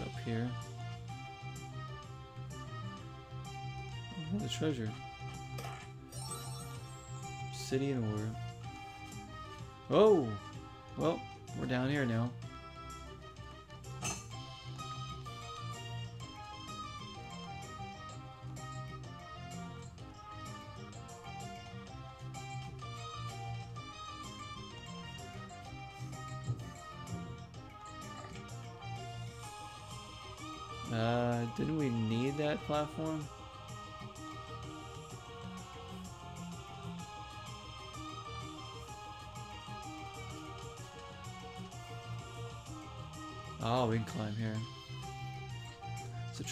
up here. Treasure. City in order. Oh! Well, we're down here now. Uh, didn't we need that platform?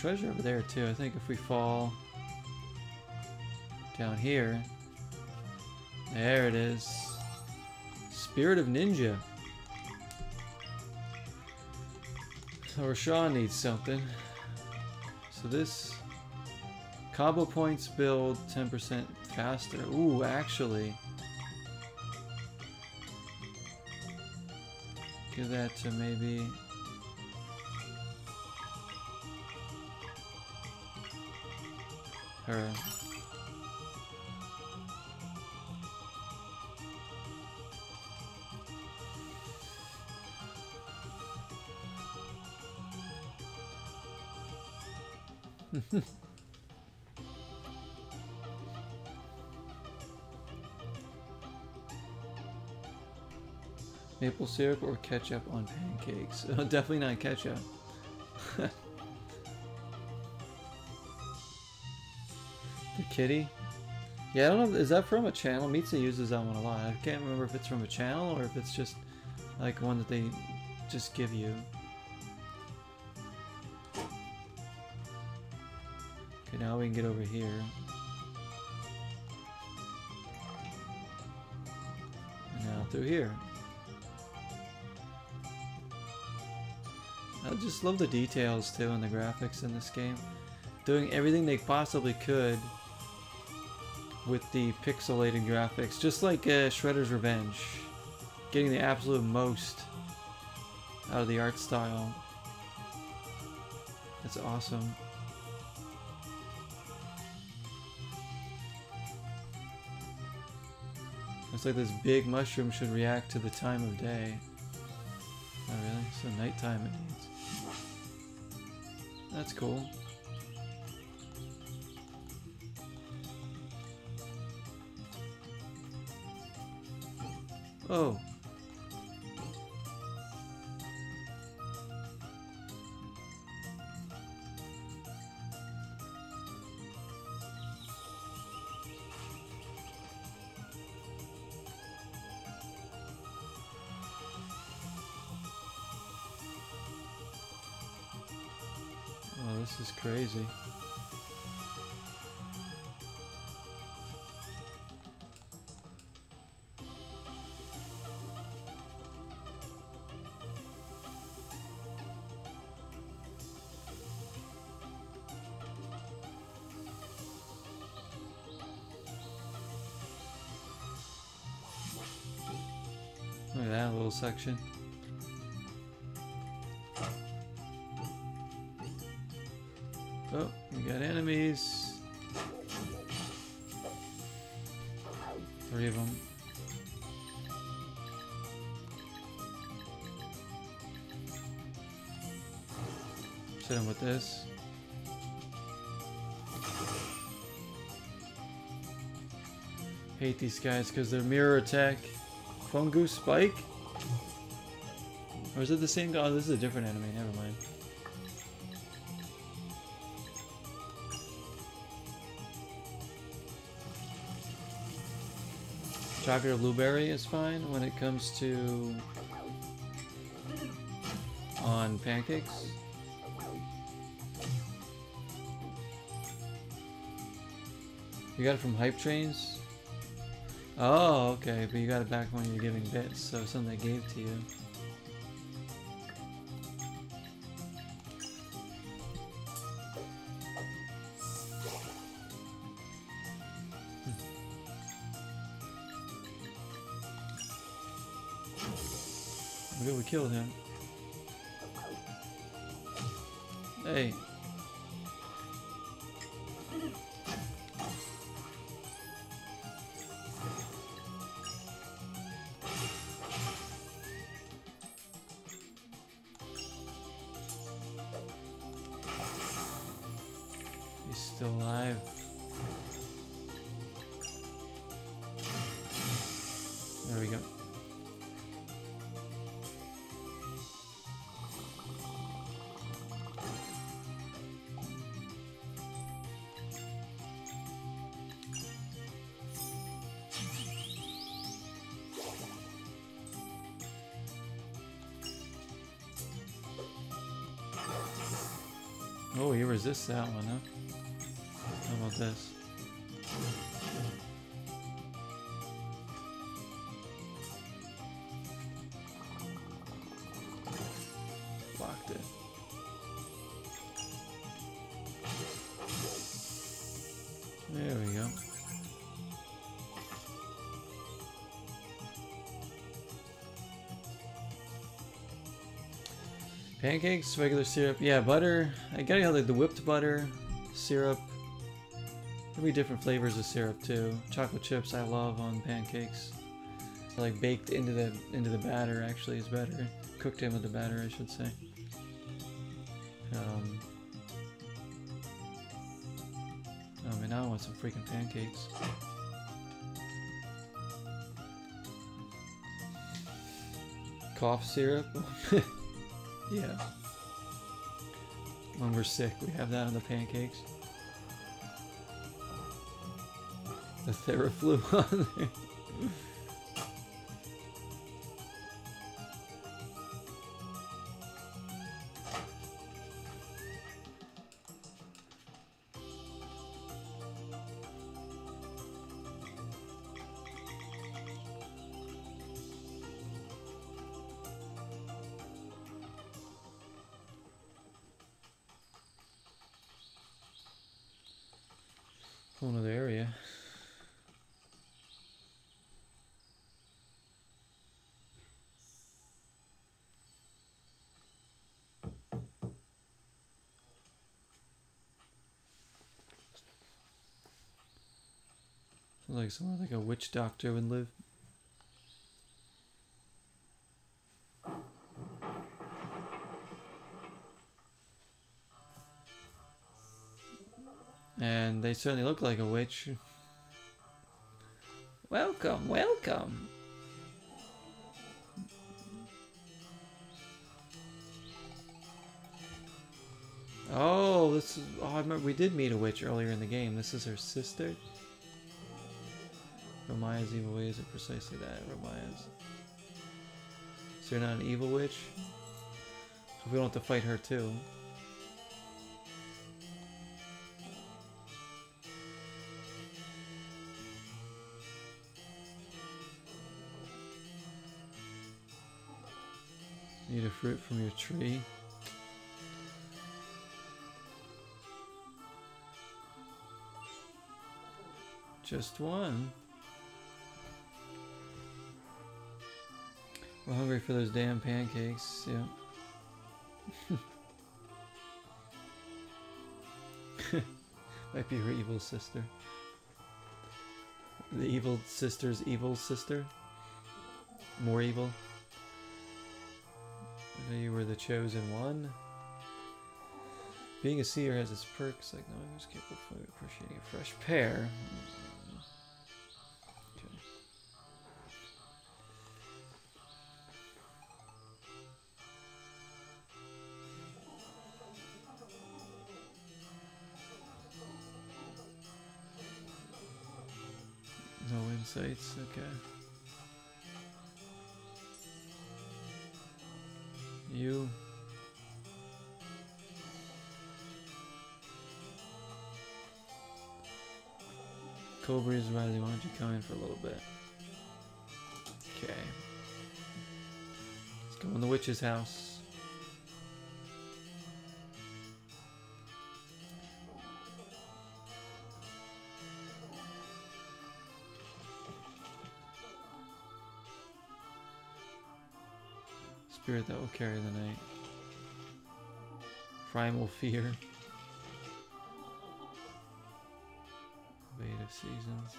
Treasure over there too. I think if we fall down here, there it is. Spirit of Ninja. So Resh'an needs something. So this combo points build 10% faster. Ooh, actually. Give that to maybe her. [LAUGHS] Maple syrup or ketchup on pancakes? [LAUGHS] Definitely not ketchup. Kitty? Yeah, I don't know. Is that from a channel? Mitsu uses that one a lot. I can't remember if it's from a channel or if it's just like one that they just give you. Okay, now we can get over here. Now through here. I just love the details too and the graphics in this game. Doing everything they possibly could with the pixelated graphics, just like uh, Shredder's Revenge. Getting the absolute most out of the art style. It's awesome. Looks like this big mushroom should react to the time of day. Oh really? So nighttime it needs. That's cool. Oh. Oh, this is crazy. Section. Oh, we got enemies. Three of them. Hit him with this. Hate these guys because they're mirror attack. Fungus Spike? Or is it the same guy? Oh, this is a different enemy. Never mind. Chocolate blueberry is fine when it comes to on pancakes. You got it from hype trains? Oh, okay, but you got it back when you're giving bits, so something they gave to you. Still alive. There we go. Oh, he resists that one, huh? This? It. There we go. Pancakes, regular syrup. Yeah, butter. I gotta have like the whipped butter, syrup. There'll be different flavors of syrup too. Chocolate chips I love on pancakes. Like baked into the into the batter actually is better. Cooked in with the batter, I should say. Um, oh man, now I want some freaking pancakes. Cough syrup. [LAUGHS] Yeah. When we're sick, we have that on the pancakes. The Theraflu on there. Somewhere like a witch doctor would live. And they certainly look like a witch. Welcome, welcome. Oh, this is. Oh, I remember we did meet a witch earlier in the game. This is her sister. Romaya's evil ways are precisely that. Romaya's. So you're not an evil witch? we don't have to fight her too. Need a fruit from your tree. Just one. We're hungry for those damn pancakes, yeah. [LAUGHS] Might be her evil sister. The evil sister's evil sister. More evil. You were the chosen one. Being a seer has its perks, like knowing who's capable of appreciating a fresh pear. Okay. You. Cobra is rising. Why don't you come in for a little bit? Okay. Let's go in the witch's house. Spirit that will carry the night. Primal fear. Fate of seasons.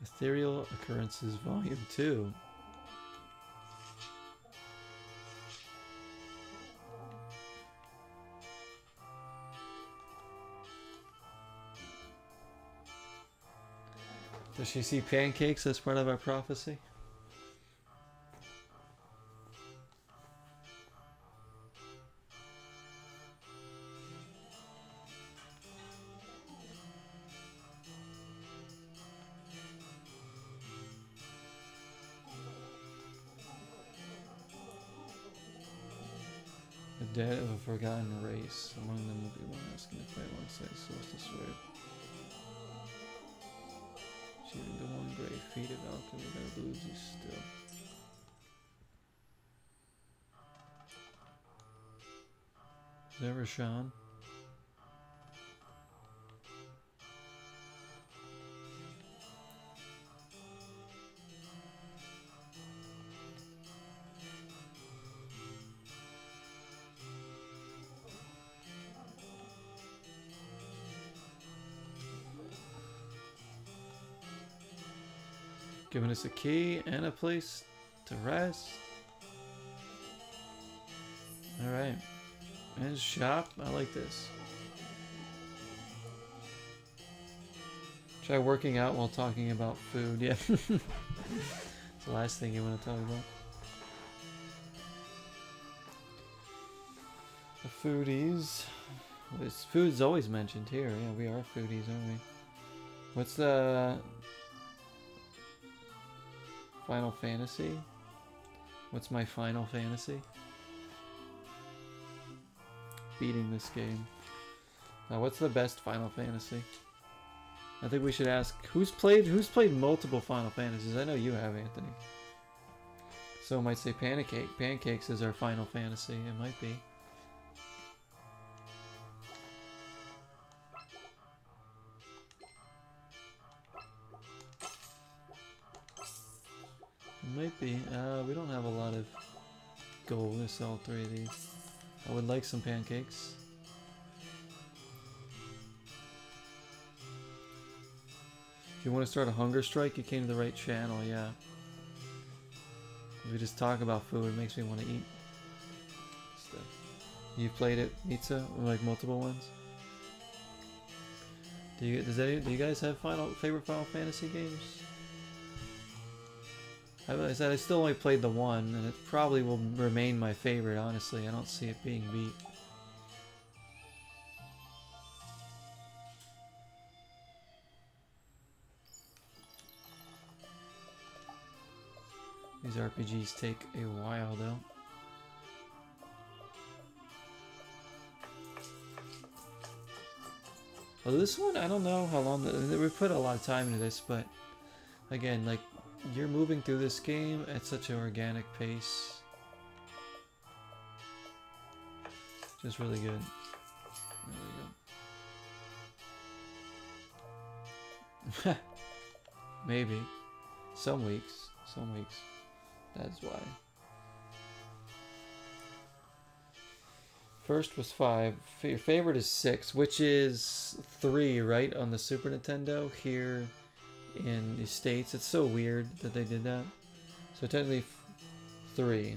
Ethereal Occurrences Volume 2. She see pancakes as part of our prophecy? The dead of a forgotten race. Among them will be one asking to fight alongside Solstice Sword. Achieving the one of alchemy that still. Is that Resh'an? Giving us a key and a place to rest. Alright. And shop. I like this. Try working out while talking about food. [LAUGHS] Yeah. it's the last thing you want to talk about. The foodies. This food's always mentioned here. Yeah, we are foodies, aren't we? What's the Final Fantasy? What's my Final Fantasy? Beating this game. Now, what's the best Final Fantasy? I think we should ask who's played who's played multiple Final Fantasies. I know you have, Anthony. So might say Pancake. Pancakes is our Final Fantasy. It might be. Be. Uh, we don't have a lot of gold to sell three of these. I would like some pancakes. If you want to start a hunger strike, you came to the right channel, yeah. If we just talk about food, it makes me want to eat. You've played it, Mitsa, like multiple ones. Do you does any, do you guys have final favorite Final Fantasy games? I said I still only played the one, and it probably will remain my favorite. Honestly, I don't see it being beat. These RPGs take a while though. Well, this one, I don't know how long, the, we put a lot of time into this, but again, like, you're moving through this game at such an organic pace. Just really good. There we go. Maybe. Some weeks. Some weeks. That's why. First was five. Your favorite is six, which is three, right, on the Super Nintendo here in the States. It's so weird that they did that. So technically three,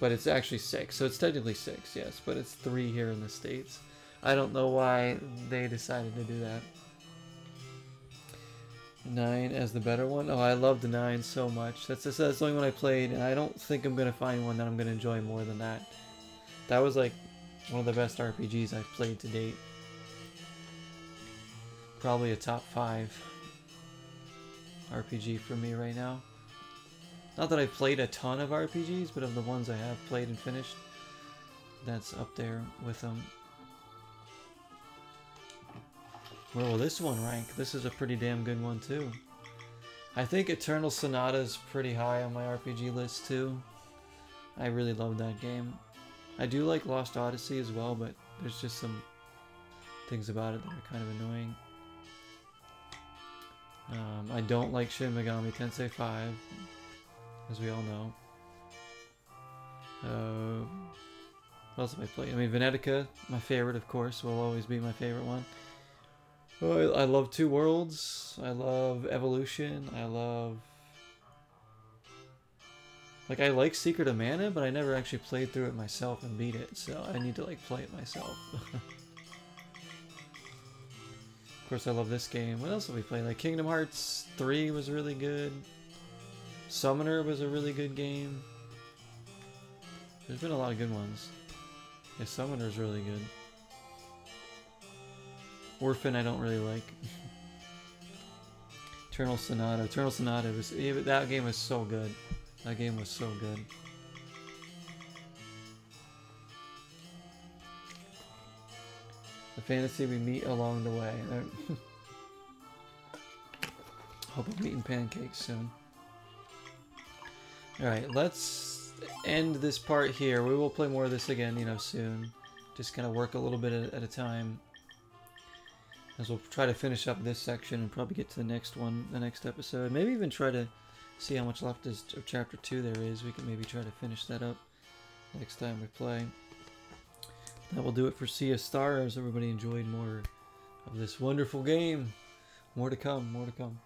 but it's actually six. So it's technically six, yes, but it's three here in the States. I don't know why they decided to do that. Nine as the better one. Oh, I love the nine so much. That's, that's the only one I played, and I don't think I'm gonna find one that I'm gonna enjoy more than that. That was like one of the best RPGs I've played to date. Probably a top five RPG for me right now. Not that I've played a ton of RPGs, but of the ones I have played and finished, that's up there with them. Where will this one rank? This is a pretty damn good one too. I think Eternal Sonata is pretty high on my RPG list too. I really love that game. I do like Lost Odyssey as well, but there's just some things about it that are kind of annoying. Um, I don't like Shin Megami Tensei 5, as we all know. Uh, what else have I played? I mean, Venetica, my favorite, of course, will always be my favorite one. Oh, I, I love Two Worlds. I love Evolution. I love... Like, I like Secret of Mana, but I never actually played through it myself and beat it, so I need to, like, play it myself. [LAUGHS] of course, I love this game. What else have we played? Like, Kingdom Hearts 3 was really good. Summoner was a really good game. There's been a lot of good ones. Yeah, Summoner's really good. Orphan I don't really like. [LAUGHS] Eternal Sonata. Eternal Sonata was eh, that game was so good. That game was so good. Fantasy we meet along the way. [LAUGHS] Hope I'm eating pancakes soon. Alright, let's end this part here. We will play more of this again, you know, soon. Just kind of work a little bit at a time. As we'll try to finish up this section and probably get to the next one, the next episode. Maybe even try to see how much left is of chapter 2 there is. We can maybe try to finish that up next time we play. That will do it for Sea of Stars. Everybody enjoyed more of this wonderful game. More to come, more to come.